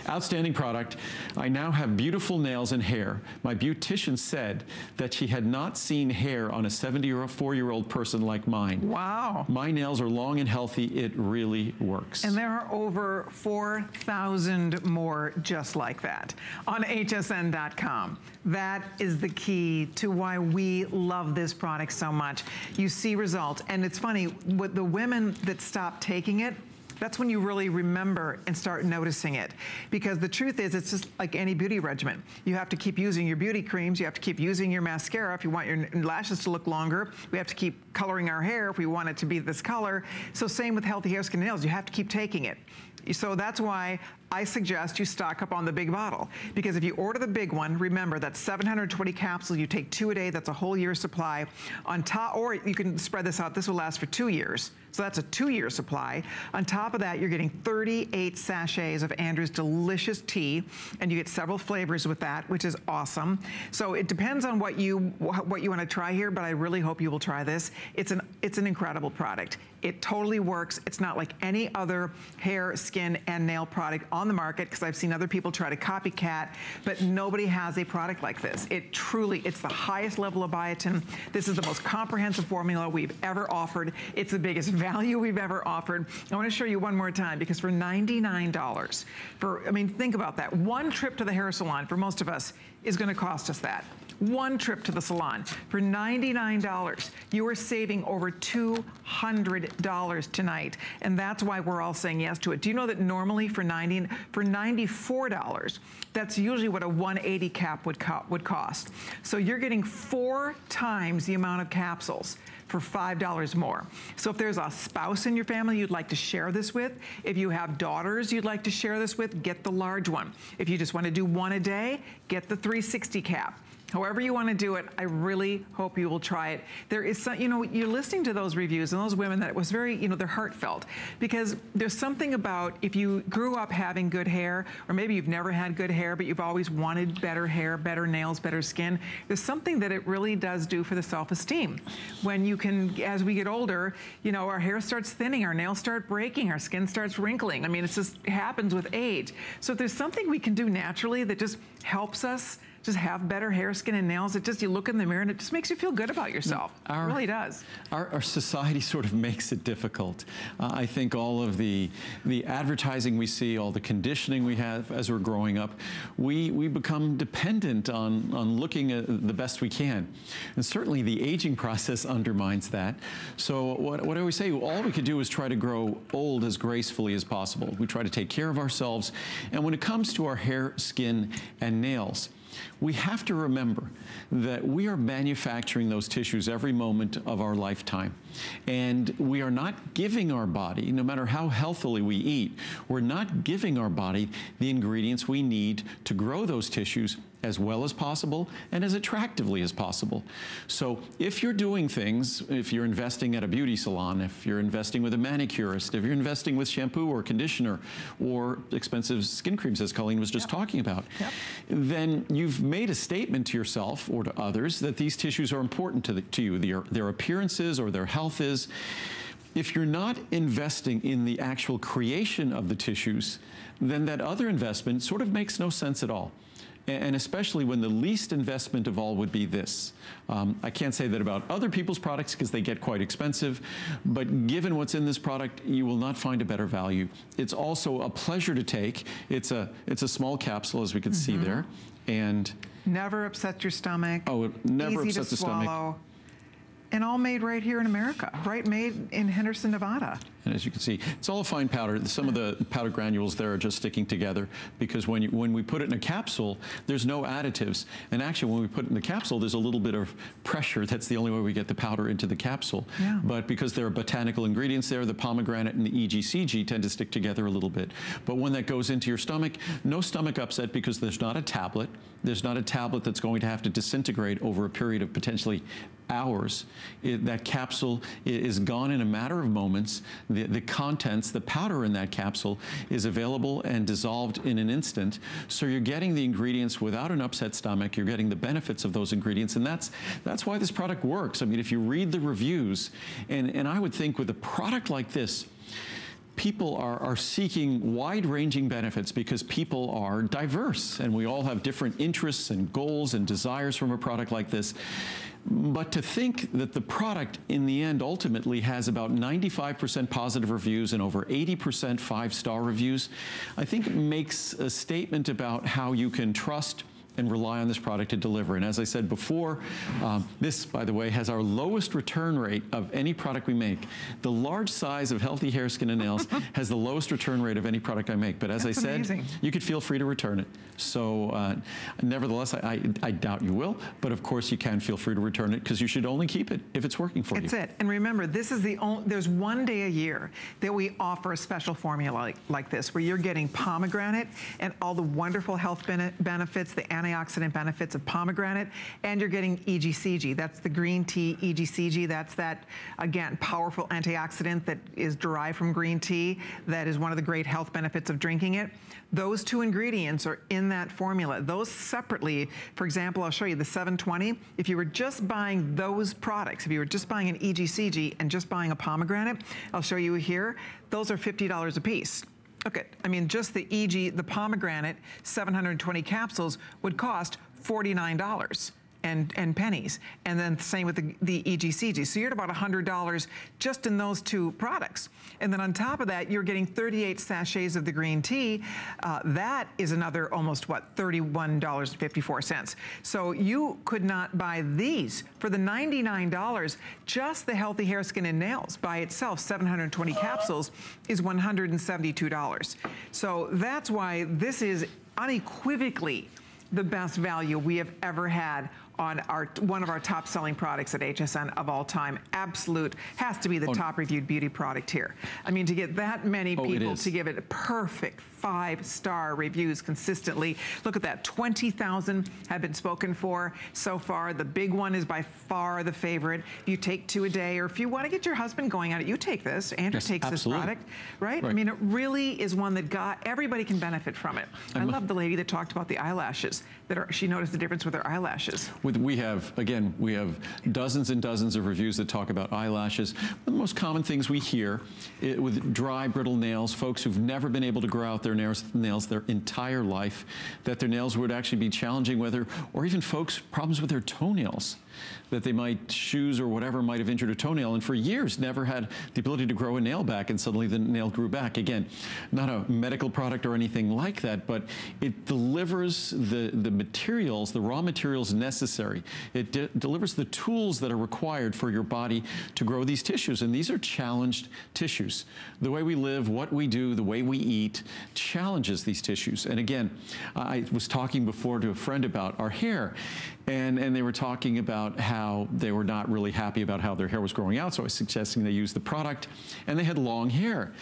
Speaker 3: Outstanding product. I now have beautiful nails and hair. My beautician said that she had not seen hair on a 74 year old person like mine.
Speaker 2: Wow.
Speaker 3: My nails are long and healthy. It really works.
Speaker 2: And there are over 4,000 more just like that on hsn.com. That is the key to why we love this product so much. You see results. And it's funny, with the women that stop taking it, that's when you really remember and start noticing it. Because the truth is, it's just like any beauty regimen. You have to keep using your beauty creams. You have to keep using your mascara if you want your lashes to look longer. We have to keep coloring our hair if we want it to be this color. So same with healthy hair, skin, and nails. You have to keep taking it. So that's why I suggest you stock up on the big bottle. Because if you order the big one, remember that's 720 capsules. You take two a day. That's a whole year's supply. On top, or you can spread this out. This will last for two years. So that's a two-year supply. On top of that, you're getting 38 sachets of Andrew's delicious tea, and you get several flavors with that, which is awesome. So it depends on what you what you want to try here, but I really hope you will try this. It's an it's an incredible product. It totally works. It's not like any other hair, skin, and nail product on the market because I've seen other people try to copycat, but nobody has a product like this. It truly, it's the highest level of biotin. This is the most comprehensive formula we've ever offered. It's the biggest (laughs) value we've ever offered. I want to show you one more time because for $99, for, I mean, think about that. One trip to the hair salon for most of us is going to cost us that. One trip to the salon for $99. You are saving over $200 tonight. And that's why we're all saying yes to it. Do you know that normally for 90 for $94, that's usually what a 180 cap would, co would cost. So you're getting four times the amount of capsules for $5 more. So if there's a spouse in your family you'd like to share this with, if you have daughters you'd like to share this with, get the large one. If you just want to do one a day, get the 360 cap. However you want to do it, I really hope you will try it. There is some, you know, you're listening to those reviews and those women that it was very, you know, they're heartfelt because there's something about if you grew up having good hair, or maybe you've never had good hair, but you've always wanted better hair, better nails, better skin, there's something that it really does do for the self-esteem. When you can, as we get older, you know, our hair starts thinning, our nails start breaking, our skin starts wrinkling. I mean, it just happens with age. So if there's something we can do naturally that just helps us just have better hair, skin, and nails. It just, you look in the mirror and it just makes you feel good about yourself.
Speaker 3: Our-
Speaker 2: it really does.
Speaker 3: Our, our society sort of (laughs) makes it difficult. Uh, I think all of the the advertising we see, all the conditioning we have as we're growing up, we we become dependent on on looking at the best we can, and certainly the aging process (laughs) undermines that. So what what I always say, all we could do is try to grow old as gracefully as possible. We try to take care of ourselves, and when it comes to our hair, skin, and nails. We have to remember that we are manufacturing those tissues every moment of our lifetime. And we are not giving our body, no matter how healthily we eat, we're not giving our body the ingredients we need to grow those tissues as well as possible and as attractively as possible. So if you're doing things, if you're investing at a beauty salon, if you're investing with a manicurist, if you're investing with shampoo or conditioner or expensive skin creams, as Colleen was just yep. talking about, yep. then you've made a statement to yourself or to others that these tissues are important to, the, to you, their, their appearances or their health is. If you're not investing in the actual creation of the tissues, then that other investment sort of makes no sense at all and especially when the least investment of all would be this. Um, I can't say that about other people's products because they get quite expensive, but given what's in this product, you will not find a better value. It's also a pleasure to take. It's a, it's a small capsule, as we can mm -hmm. see mm-hmm. there, and...
Speaker 2: Never upset your stomach.
Speaker 3: Oh, it never
Speaker 2: Easy
Speaker 3: upset the
Speaker 2: swallow.
Speaker 3: stomach
Speaker 2: and all made right here in America, right made in Henderson, Nevada.
Speaker 3: And as you can see, it's all a fine powder. Some of the powder granules there are just sticking together because when, you, when we put it in a capsule, there's no additives. And actually, when we put it in the capsule, there's a little bit of pressure. That's the only way we get the powder into the capsule. Yeah. But because there are botanical ingredients there, the pomegranate and the EGCG tend to stick together a little bit. But when that goes into your stomach, no stomach upset because there's not a tablet. There's not a tablet that's going to have to disintegrate over a period of potentially hours. It, that capsule is gone in a matter of moments. The, the contents, the powder in that capsule is available and dissolved in an instant. So you're getting the ingredients without an upset stomach. You're getting the benefits of those ingredients. And that's, that's why this product works. I mean, if you read the reviews, and, and I would think with a product like this, people are, are seeking wide-ranging benefits because people are diverse and we all have different interests and goals and desires from a product like this. But to think that the product in the end ultimately has about 95% positive reviews and over 80% five-star reviews, I think makes a statement about how you can trust and rely on this product to deliver. And as I said before, um, this, by the way, has our lowest return rate of any product we make. The large size of Healthy Hair, Skin, and Nails (laughs) has the lowest return rate of any product I make. But as
Speaker 2: That's
Speaker 3: I said,
Speaker 2: amazing.
Speaker 3: you could feel free to return it. So uh, nevertheless, I, I, I, doubt you will. But of course, you can feel free to return it because you should only keep it if it's working for
Speaker 2: it's
Speaker 3: you.
Speaker 2: That's it. And remember, this is the only, there's one day a year that we offer a special formula like, like this, where you're getting pomegranate and all the wonderful health benefits, the antioxidant benefits, of pomegranate, and you're getting EGCG. That's the green tea EGCG. That's that, again, powerful antioxidant that is derived from green tea. That is one of the great health benefits of drinking it. Those two ingredients are in that formula. Those separately, for example, I'll show you the 720. If you were just buying those products, if you were just buying an EGCG and just buying a pomegranate, I'll show you here, those are $50 a piece. Okay, I mean, just the EG, the pomegranate, 720 capsules would cost $49 and, and pennies. And then same with the, the EGCG. So you're at about $100 just in those two products. And then on top of that, you're getting 38 sachets of the green tea. Uh, that is another almost, what, $31.54. So you could not buy these for the $99. Just the Healthy Hair, Skin, and Nails by itself, 720 capsules, is $172. So that's why this is unequivocally the best value we have ever had on our one of our top selling products at HSN of all time. Absolute has to be the oh. top reviewed beauty product here. I mean, to get that many oh, people to give it a perfect five-star reviews consistently. Look at that, 20,000 have been spoken for so far. The big one is by far the favorite. If you take two a day, or if you want to get your husband going on it, you take this. Andrew yes, takes absolutely. this product, right? right? I mean, it really is one that got, everybody can benefit from it. I'm i love the lady that talked about the eyelashes, that are, she noticed the difference with her eyelashes.
Speaker 3: With, we have, again, we have dozens and dozens of reviews that talk about eyelashes. The most common things we hear it, with dry, brittle nails, folks who've never been able to grow out their their nails, nails their entire life, that their nails would actually be challenging whether, or even folks, problems with their toenails. That they might, shoes or whatever might have injured a toenail, and for years never had the ability to grow a nail back, and suddenly the nail grew back. Again, not a medical product or anything like that, but it delivers the, the materials, the raw materials necessary. It de delivers the tools that are required for your body to grow these tissues, and these are challenged tissues. The way we live, what we do, the way we eat challenges these tissues. And again, I was talking before to a friend about our hair, and, and they were talking about how they were not really happy about how their hair was growing out, so I was suggesting they use the product, and they had long hair.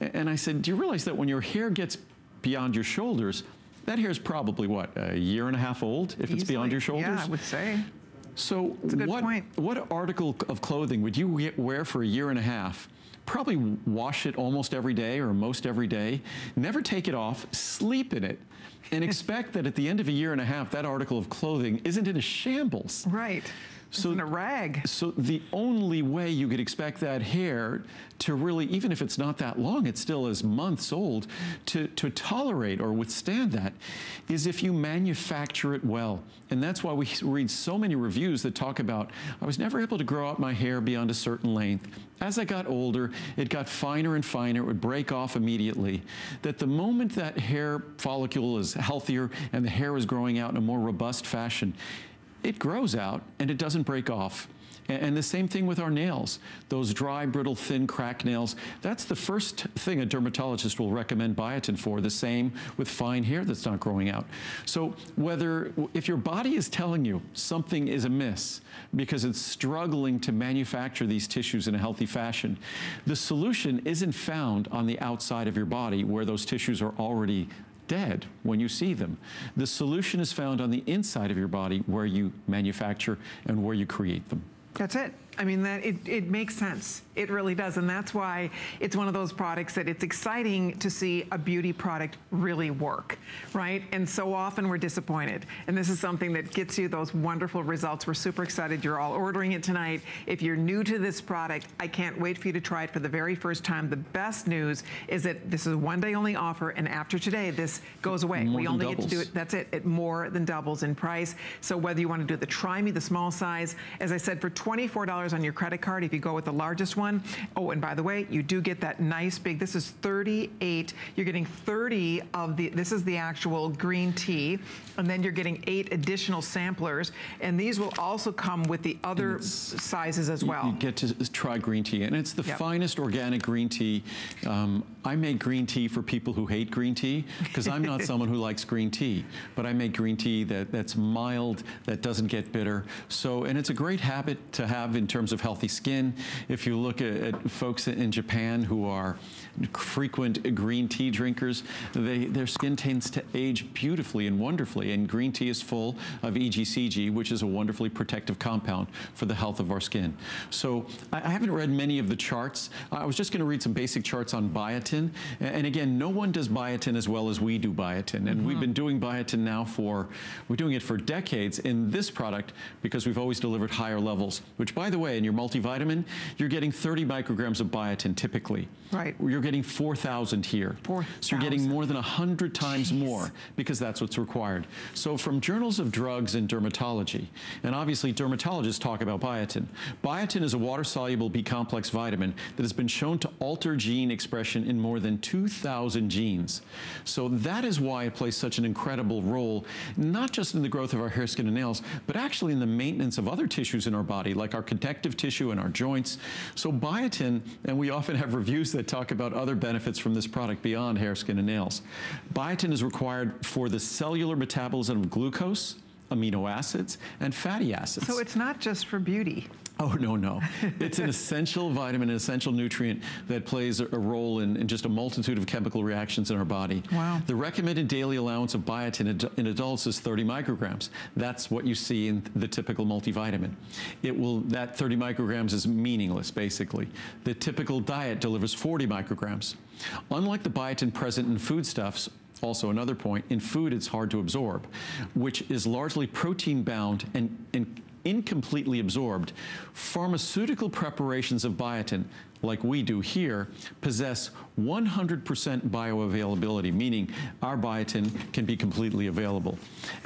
Speaker 3: And I said, do you realize that when your hair gets beyond your shoulders, that hair is probably, what, a year and a half old, if
Speaker 2: Easily.
Speaker 3: it's beyond your shoulders?
Speaker 2: Yeah, I would say.
Speaker 3: So what,
Speaker 2: point.
Speaker 3: what article of clothing would you wear for a year and a half? Probably wash it almost every day or most every day. Never take it off, sleep in it, and (laughs) expect that at the end of a year and a half, that article of clothing isn't in a shambles.
Speaker 2: Right. So in a rag.
Speaker 3: So the only way you could expect that hair to really, even if it's not that long, it still is months old, to, to tolerate or withstand that, is if you manufacture it well. And that's why we read so many reviews that talk about, I was never able to grow out my hair beyond a certain length. As I got older, it got finer and finer, it would break off immediately. That the moment that hair follicle is healthier and the hair is growing out in a more robust fashion, it grows out and it doesn't break off. And the same thing with our nails. Those dry, brittle, thin, crack nails, that's the first thing a dermatologist will recommend biotin for. The same with fine hair that's not growing out. So whether, if your body is telling you something is amiss because it's struggling to manufacture these tissues in a healthy fashion, the solution isn't found on the outside of your body where those tissues are already dead when you see them. The solution is found on the inside of your body where you manufacture and where you create them.
Speaker 2: That's it. I mean, that it, it makes sense. It really does. And that's why it's one of those products that it's exciting to see a beauty product really work, right? And so often we're disappointed. And this is something that gets you those wonderful results. We're super excited you're all ordering it tonight. If you're new to this product, I can't wait for you to try it for the very first time. The best news is that this is a one day only offer. And after today, this goes away.
Speaker 3: More
Speaker 2: we only
Speaker 3: doubles.
Speaker 2: get to do it. That's it. It more than doubles in price. So whether you want to do the Try Me, the small size, as I said, for $24 on your credit card, if you go with the largest one. Oh, and by the way, you do get that nice big, this is 38. You're getting 30 of the, this is the actual green tea. And then you're getting eight additional samplers. And these will also come with the other sizes as well.
Speaker 3: You get to try green tea, and it's the
Speaker 2: Yep.
Speaker 3: finest organic green tea. Um, I make green tea for people who hate green tea, because I'm not (laughs) someone who likes green tea, but I make green tea that, that's mild, that doesn't get bitter. So, and it's a great habit to have in terms of healthy skin. If you look at, at folks in Japan who are frequent green tea drinkers, they, their skin tends to age beautifully and wonderfully, and green tea is full of EGCG, which is a wonderfully protective compound for the health of our skin. So I, I haven't read many of the charts. I was just going to read some basic charts on biotin. And again, no one does biotin as well as we do biotin. And we've been mm-hmm. doing biotin now for, we're doing it for decades in this product because we've always delivered higher levels, which by the way, in your multivitamin, you're getting 30 micrograms of biotin typically.
Speaker 2: Right.
Speaker 3: You're getting 4,000 here. So you're getting more than 100 times
Speaker 2: Jeez.
Speaker 3: more because that's what's required. So from journals of drugs and dermatology, and obviously dermatologists talk about biotin. Biotin is a water-soluble B-complex vitamin that has been shown to alter gene expression in more than 2,000 genes. So that is why it plays such an incredible role, not just in the growth of our hair, skin, and nails, but actually in the maintenance of other tissues in our body, like our connective tissue and our joints. So biotin, and we often have reviews that talk about other benefits from this product beyond hair, skin, and nails. Biotin is required for the cellular metabolism of glucose, amino acids, and fatty acids.
Speaker 2: So it's not just for beauty. (laughs)
Speaker 3: Oh, no, no. It's an essential vitamin, an essential nutrient that plays a a role in, in just a multitude of chemical reactions in our body.
Speaker 2: Wow.
Speaker 3: The recommended daily allowance of biotin ad- in adults is 30 micrograms. That's what you see in the typical multivitamin. It will, that 30 micrograms is meaningless, basically. The typical diet delivers 40 micrograms. Unlike the biotin present in foodstuffs, also another point, in food it's hard to absorb, which is largely protein bound and, and incompletely absorbed, pharmaceutical preparations of biotin, like we do here, possess 100% bioavailability, meaning our biotin can be completely available.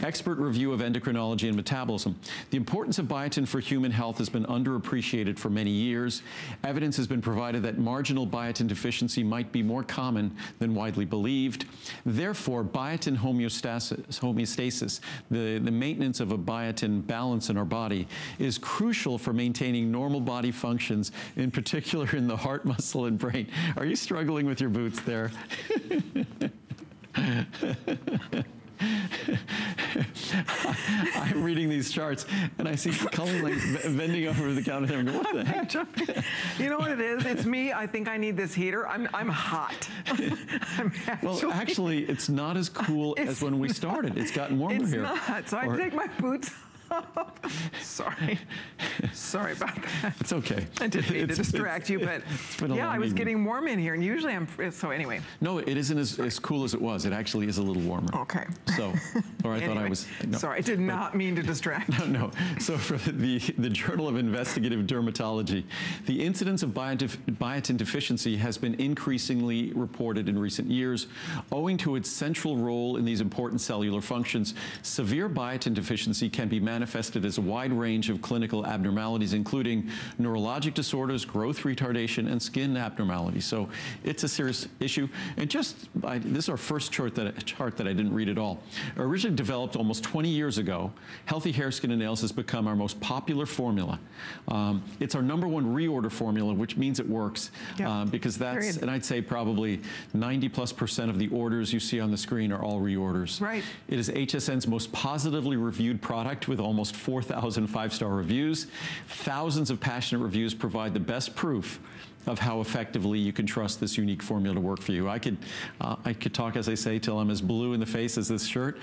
Speaker 3: Expert review of endocrinology and metabolism. The importance of biotin for human health has been underappreciated for many years. Evidence has been provided that marginal biotin deficiency might be more common than widely believed. Therefore, biotin homeostasis, homeostasis the, the maintenance of a biotin balance in our body, is crucial for maintaining normal body functions, in particular in the heart, (laughs) muscle, and brain. Are you struggling with your boots there? I'm reading these charts and I see Colleen like bending over the counter and I'm going, what the heck? (laughs)
Speaker 2: you know what it is? It's me. I think I need this heater. I'm, I'm hot. (laughs)
Speaker 3: I'm actually, well, actually, it's not as cool (laughs) as when we started. It's gotten warmer
Speaker 2: it's
Speaker 3: here.
Speaker 2: It's not. So I take my boots (laughs) Sorry. Sorry about that.
Speaker 3: It's okay.
Speaker 2: I didn't mean to distract you, but yeah, I was
Speaker 3: evening.
Speaker 2: getting warm in here, and usually I'm, so anyway.
Speaker 3: No, it isn't as, as cool as it was. It actually is a little warmer.
Speaker 2: Okay.
Speaker 3: So, (laughs) or I
Speaker 2: anyway,
Speaker 3: thought I was. No.
Speaker 2: Sorry, I did not mean to distract. (laughs)
Speaker 3: No, no. So for the, the Journal of Investigative Dermatology, the incidence of biotin deficiency has been increasingly reported in recent years. Owing to its central role in these important cellular functions, severe biotin deficiency can be manifested manifested as a wide range of clinical abnormalities, including neurologic disorders, growth retardation, and skin abnormalities. So it's a serious issue. And just, I, this is our first chart that, chart that I didn't read at all. Originally developed almost 20 years ago, Healthy Hair, Skin, and Nails has become our most popular formula. Um, it's our number one reorder formula, which means it works
Speaker 2: yep.
Speaker 3: uh, because that's,
Speaker 2: Period.
Speaker 3: and I'd say probably 90 plus percent of the orders you see on the screen are all reorders.
Speaker 2: Right.
Speaker 3: It is HSN's most positively reviewed product with almost 4,000 five-star reviews. Thousands of passionate reviews provide the best proof of how effectively you can trust this unique formula to work for you. I could, uh, I could talk, as I say, till I'm as blue in the face as this shirt,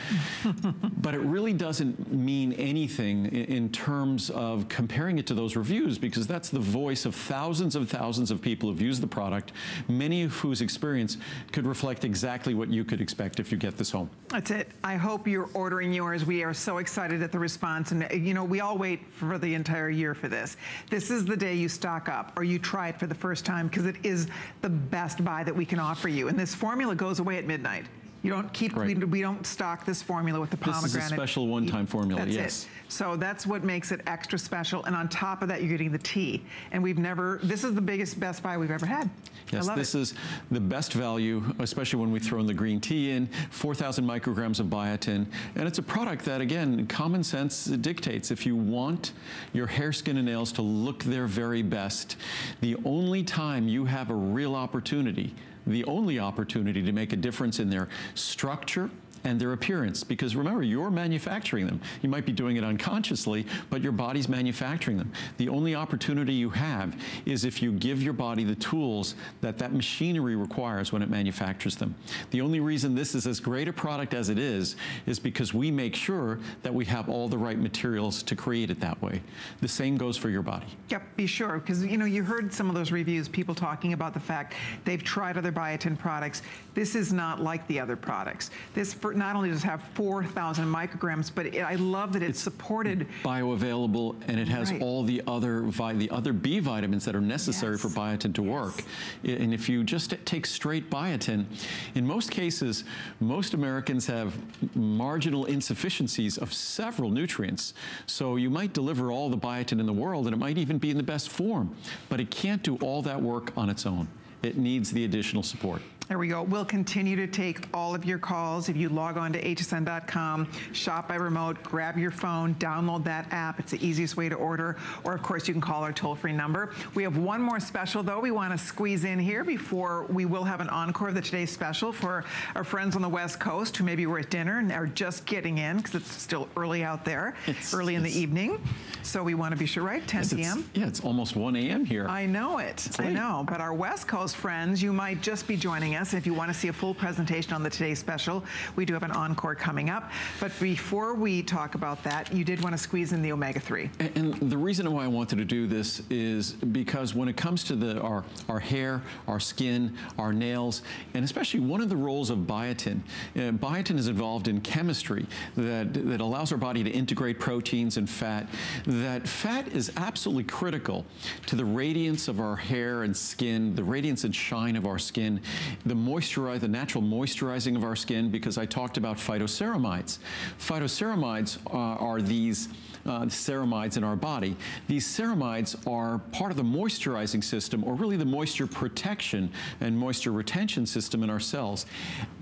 Speaker 3: (laughs) but it really doesn't mean anything in, in, terms of comparing it to those reviews because that's the voice of thousands and thousands of people who've used the product, many of whose experience could reflect exactly what you could expect if you get this home.
Speaker 2: That's it. I hope you're ordering yours. We are so excited at the response. And, you know, we all wait for the entire year for this. This is the day you stock up or you try it for the first first time because it is the best buy that we can offer you. And this formula goes away at midnight. You don't keep, right. we, we, don't stock this formula with the pomegranate.
Speaker 3: This is a special one-time formula,
Speaker 2: that's
Speaker 3: yes.
Speaker 2: It. So that's what makes it extra special. And on top of that, you're getting the tea. And we've never, this is the biggest Best Buy we've ever had.
Speaker 3: Yes, this
Speaker 2: it.
Speaker 3: is the best value, especially when we throw in the green tea in, 4,000 micrograms of biotin. And it's a product that, again, common sense dictates. If you want your hair, skin, and nails to look their very best, the only time you have a real opportunity the only opportunity to make a difference in their structure, and their appearance. Because remember, you're manufacturing them. You might be doing it unconsciously, but your body's manufacturing them. The only opportunity you have is if you give your body the tools that that machinery requires when it manufactures them. The only reason this is as great a product as it is, is because we make sure that we have all the right materials to create it that way. The same goes for your body.
Speaker 2: Yep, be sure, because you know, you heard some of those reviews, people talking about the fact they've tried other biotin products. This is not like the other products. This, for, not only does it have 4,000 micrograms, but it, I love that it's, it's, supported.
Speaker 3: Bioavailable, and it has
Speaker 2: right.
Speaker 3: all the other the other B vitamins that are necessary
Speaker 2: yes.
Speaker 3: for biotin to
Speaker 2: yes.
Speaker 3: work. And if you just take straight biotin, in most cases, most Americans have marginal insufficiencies of several nutrients. So you might deliver all the biotin in the world, and it might even be in the best form, but it can't do all that work on its own. It needs the additional support.
Speaker 2: There we go. We'll continue to take all of your calls. If you log on to hsn.com, shop by remote, grab your phone, download that app. It's the easiest way to order. Or, of course, you can call our toll-free number. We have one more special, though, we want to squeeze in here before we will have an encore of the today's special for our friends on the West Coast who maybe were at dinner and are just getting in because it's still early out there, it's, early in the evening. So we want to be sure, right? 10
Speaker 3: yes,
Speaker 2: p.m.
Speaker 3: Yeah, it's almost 1 a.m. here.
Speaker 2: I know it. I know. But our West Coast friends, you might just be joining us. If you want to see a full presentation on the Today Special, we do have an encore coming up. But before we talk about that, you did want to squeeze in the omega-3.
Speaker 3: And, and the reason why I wanted to do this is because when it comes to the our, our hair, our skin, our nails, and especially one of the roles of biotin, uh, biotin is involved in chemistry that, that allows our body to integrate proteins and fat, that fat is absolutely critical to the radiance of our hair and skin, the radiance and shine of our skin, the moisturize, the natural moisturizing of our skin, because I talked about phytoceramides. Phytoceramides uh, are these uh, ceramides in our body. These ceramides are part of the moisturizing system, or really the moisture protection and moisture retention system in our cells,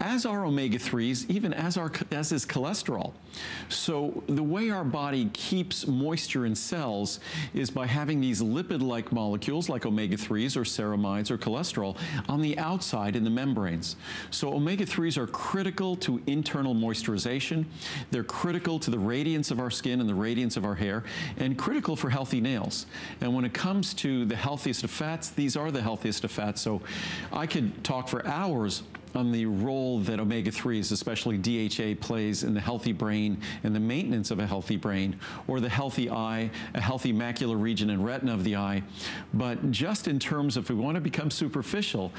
Speaker 3: as are omega-3s, even as, our, as is cholesterol. So the way our body keeps moisture in cells is by having these lipid-like molecules like omega-3s or ceramides or cholesterol on the outside in the membranes. So omega-3s are critical to internal moisturization. They're critical to the radiance of our skin and the radiance of our hair and critical for healthy nails. And when it comes to the healthiest of fats, these are the healthiest of fats. So I could talk for hours on the role that omega-3s, especially DHA, plays in the healthy brain and the maintenance of a healthy brain, or the healthy eye, a healthy macular region and retina of the eye. But just in terms of if we want to become superficial,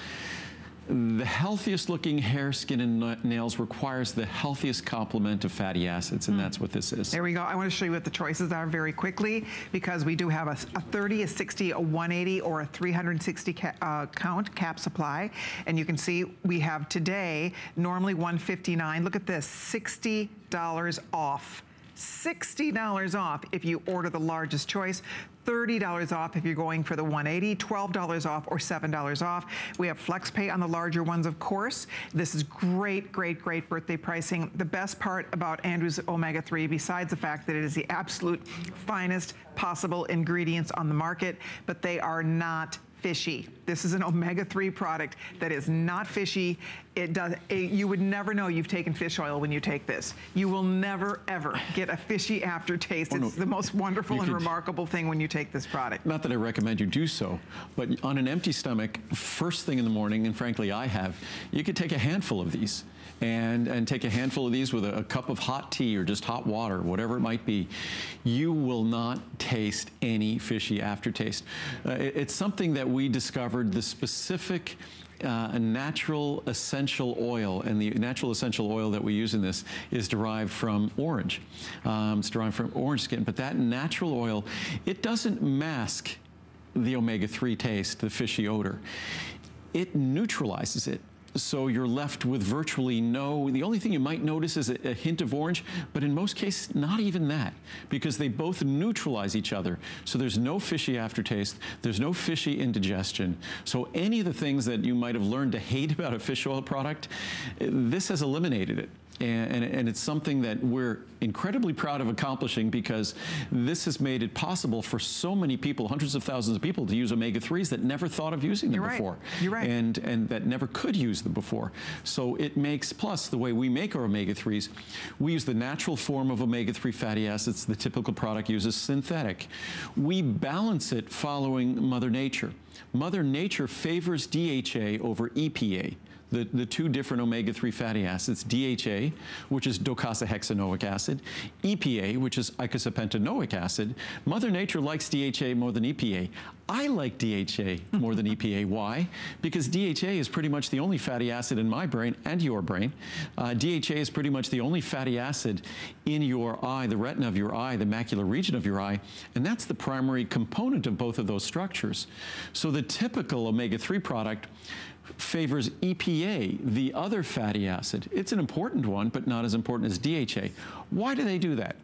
Speaker 3: the healthiest looking hair, skin, and nails requires the healthiest complement of fatty acids, and mm. that's what this is.
Speaker 2: There we go. I want to show you what the choices are very quickly because we do have a, a 30, a 60, a 180, or a 360 ca uh, count cap supply. And you can see we have today, normally 159. Look at this, $60 off. $60 off if you order the largest choice. $30 off if you're going for the 180, $12 off or $7 off. We have flex pay on the larger ones, of course. This is great, great, great birthday pricing. The best part about Andrew's Omega-3, besides the fact that it is the absolute finest possible ingredients on the market, but they are not fishy. This is an omega-3 product that is not fishy. It does. It, you would never know you've taken fish oil when you take this. You will never ever get a fishy aftertaste. Oh, it's no. the most wonderful you and could, remarkable thing when you take this product.
Speaker 3: Not that I recommend you do so, but on an empty stomach, first thing in the morning, and frankly I have, you could take a handful of these and, and take a handful of these with a, a, cup of hot tea or just hot water, whatever it might be, you will not taste any fishy aftertaste. Uh, it, it's something that we discovered the specific uh, a natural essential oil, and the natural essential oil that we use in this is derived from orange. Um, it's derived from orange skin, but that natural oil, it doesn't mask the omega-3 taste, the fishy odor. It neutralizes it so you're left with virtually no, the only thing you might notice is a, a, hint of orange, but in most cases, not even that, because they both neutralize each other. So there's no fishy aftertaste, there's no fishy indigestion. So any of the things that you might have learned to hate about a fish oil product, this has eliminated it. And, and, and, it's something that we're incredibly proud of accomplishing because this has made it possible for so many people, hundreds of thousands of people, to use omega-3s that never thought of using them
Speaker 2: You're
Speaker 3: before.
Speaker 2: Right. You're right.
Speaker 3: And, and that never could use them before. So it makes, plus the way we make our omega-3s, we use the natural form of omega-3 fatty acids. The typical product uses synthetic. We balance it following Mother Nature. Mother Nature favors DHA over EPA the, the two different omega-3 fatty acids, DHA, which is docosahexaenoic acid, EPA, which is icosapentaenoic acid. Mother Nature likes DHA more than EPA. I like DHA more than EPA. (laughs) Why? Because DHA is pretty much the only fatty acid in my brain and your brain. Uh, DHA is pretty much the only fatty acid in your eye, the retina of your eye, the macular region of your eye, and that's the primary component of both of those structures. So the typical omega-3 product favors EPA, the other fatty acid. It's an important one, but not as important as DHA. Why do they do that?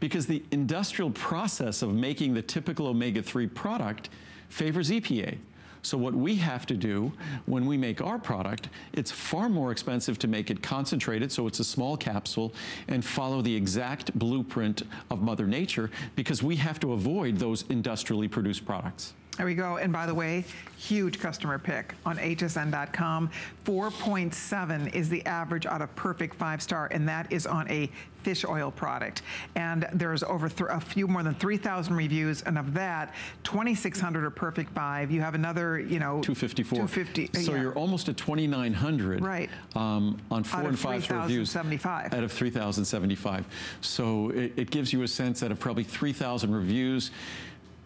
Speaker 3: Because the industrial process of making the typical omega-3 product favors EPA. So what we have to do when we make our product, it's far more expensive to make it concentrated, so it's a small capsule, and follow the exact blueprint of Mother Nature because we have to avoid those industrially produced products.
Speaker 2: There we go. And by the way, huge customer pick on hsn.com. 4.7 is the average out of perfect five star, and that is on a fish oil product. And there's over a few more than 3,000 reviews, and of that, 2,600 are perfect five. You have another, you know,
Speaker 3: 254.
Speaker 2: 250. uh,
Speaker 3: So
Speaker 2: yeah.
Speaker 3: you're almost at 2,900.
Speaker 2: Right.
Speaker 3: Um, on four
Speaker 2: Out
Speaker 3: and five star reviews.
Speaker 2: 3,075.
Speaker 3: Out of 3,075. So it, it gives you a sense out of probably 3,000 reviews.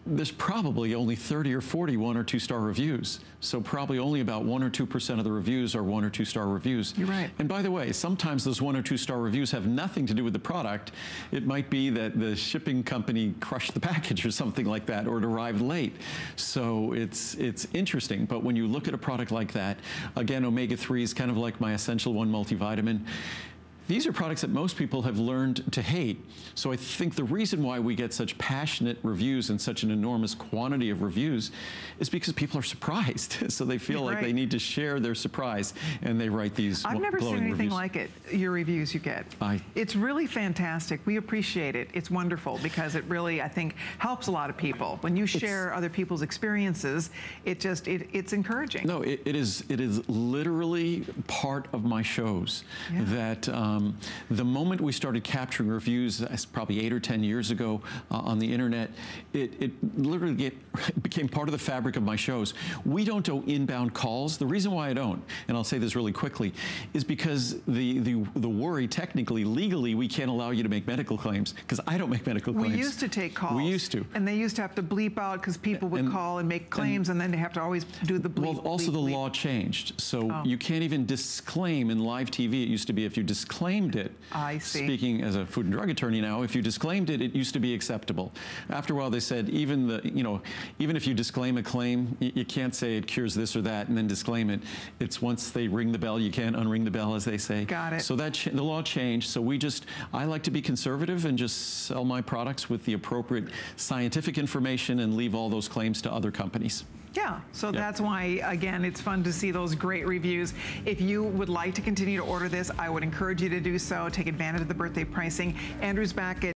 Speaker 3: There's probably only 30 or 40 one or two star reviews. So probably only about one or two percent of the reviews are one or two star reviews.
Speaker 2: You're right.
Speaker 3: And by the way, sometimes those one or two star reviews have nothing to do with the product. It might be that the shipping company crushed the package (laughs) or something like that, or it arrived late. So it's it's interesting. But when you look at a product like that, again, omega 3 is kind of like my essential one multivitamin. These are products that most people have learned to hate. So I think the reason why we get such passionate reviews and such an enormous quantity of reviews is because people are surprised. (laughs) so they feel like they need to share their surprise and they write these
Speaker 2: I've never seen anything
Speaker 3: reviews.
Speaker 2: like it, your reviews you get.
Speaker 3: I-
Speaker 2: It's really fantastic. We appreciate it. It's wonderful because it really, I think, helps a lot of people. When you share other people's experiences, it just, it, it's encouraging.
Speaker 3: No, it, it is. It is literally part of my shows.
Speaker 2: Yeah.
Speaker 3: That um, the moment we started capturing reviews, probably eight or ten years ago uh, on the internet, it, it literally get, (laughs) became part of the fabric of my shows. We don't do inbound calls. The reason why I don't, and I'll say this really quickly, is because the the, the worry, technically, legally, we can't allow you to make medical claims because I don't make medical claims.
Speaker 2: We used to take calls.
Speaker 3: We used to.
Speaker 2: And they used to have to bleep out because people would
Speaker 3: And-
Speaker 2: call and make claims and, then they have to always do the bleep.
Speaker 3: Well, also
Speaker 2: bleep,
Speaker 3: the
Speaker 2: bleep.
Speaker 3: law changed, so
Speaker 2: Oh.
Speaker 3: you can't even disclaim in live TV. It used to be if you disclaimed it.
Speaker 2: I see.
Speaker 3: Speaking as a food and drug attorney now, if you disclaimed it, it used to be acceptable. After a while, they said even the you know even if you disclaim a claim, you, you can't say it cures this or that and then disclaim it. It's once they ring the bell, you can't unring the bell, as they say.
Speaker 2: Got it.
Speaker 3: So that ch- the law changed. So we just I like to be conservative and just sell my products with the appropriate scientific information and leave all those claims to other companies.
Speaker 2: Yeah, so
Speaker 3: Yeah.
Speaker 2: that's why, again, it's fun to see those great reviews. If you would like to continue to order this, I would encourage you to do so. Take advantage of the birthday pricing. Andrew's back at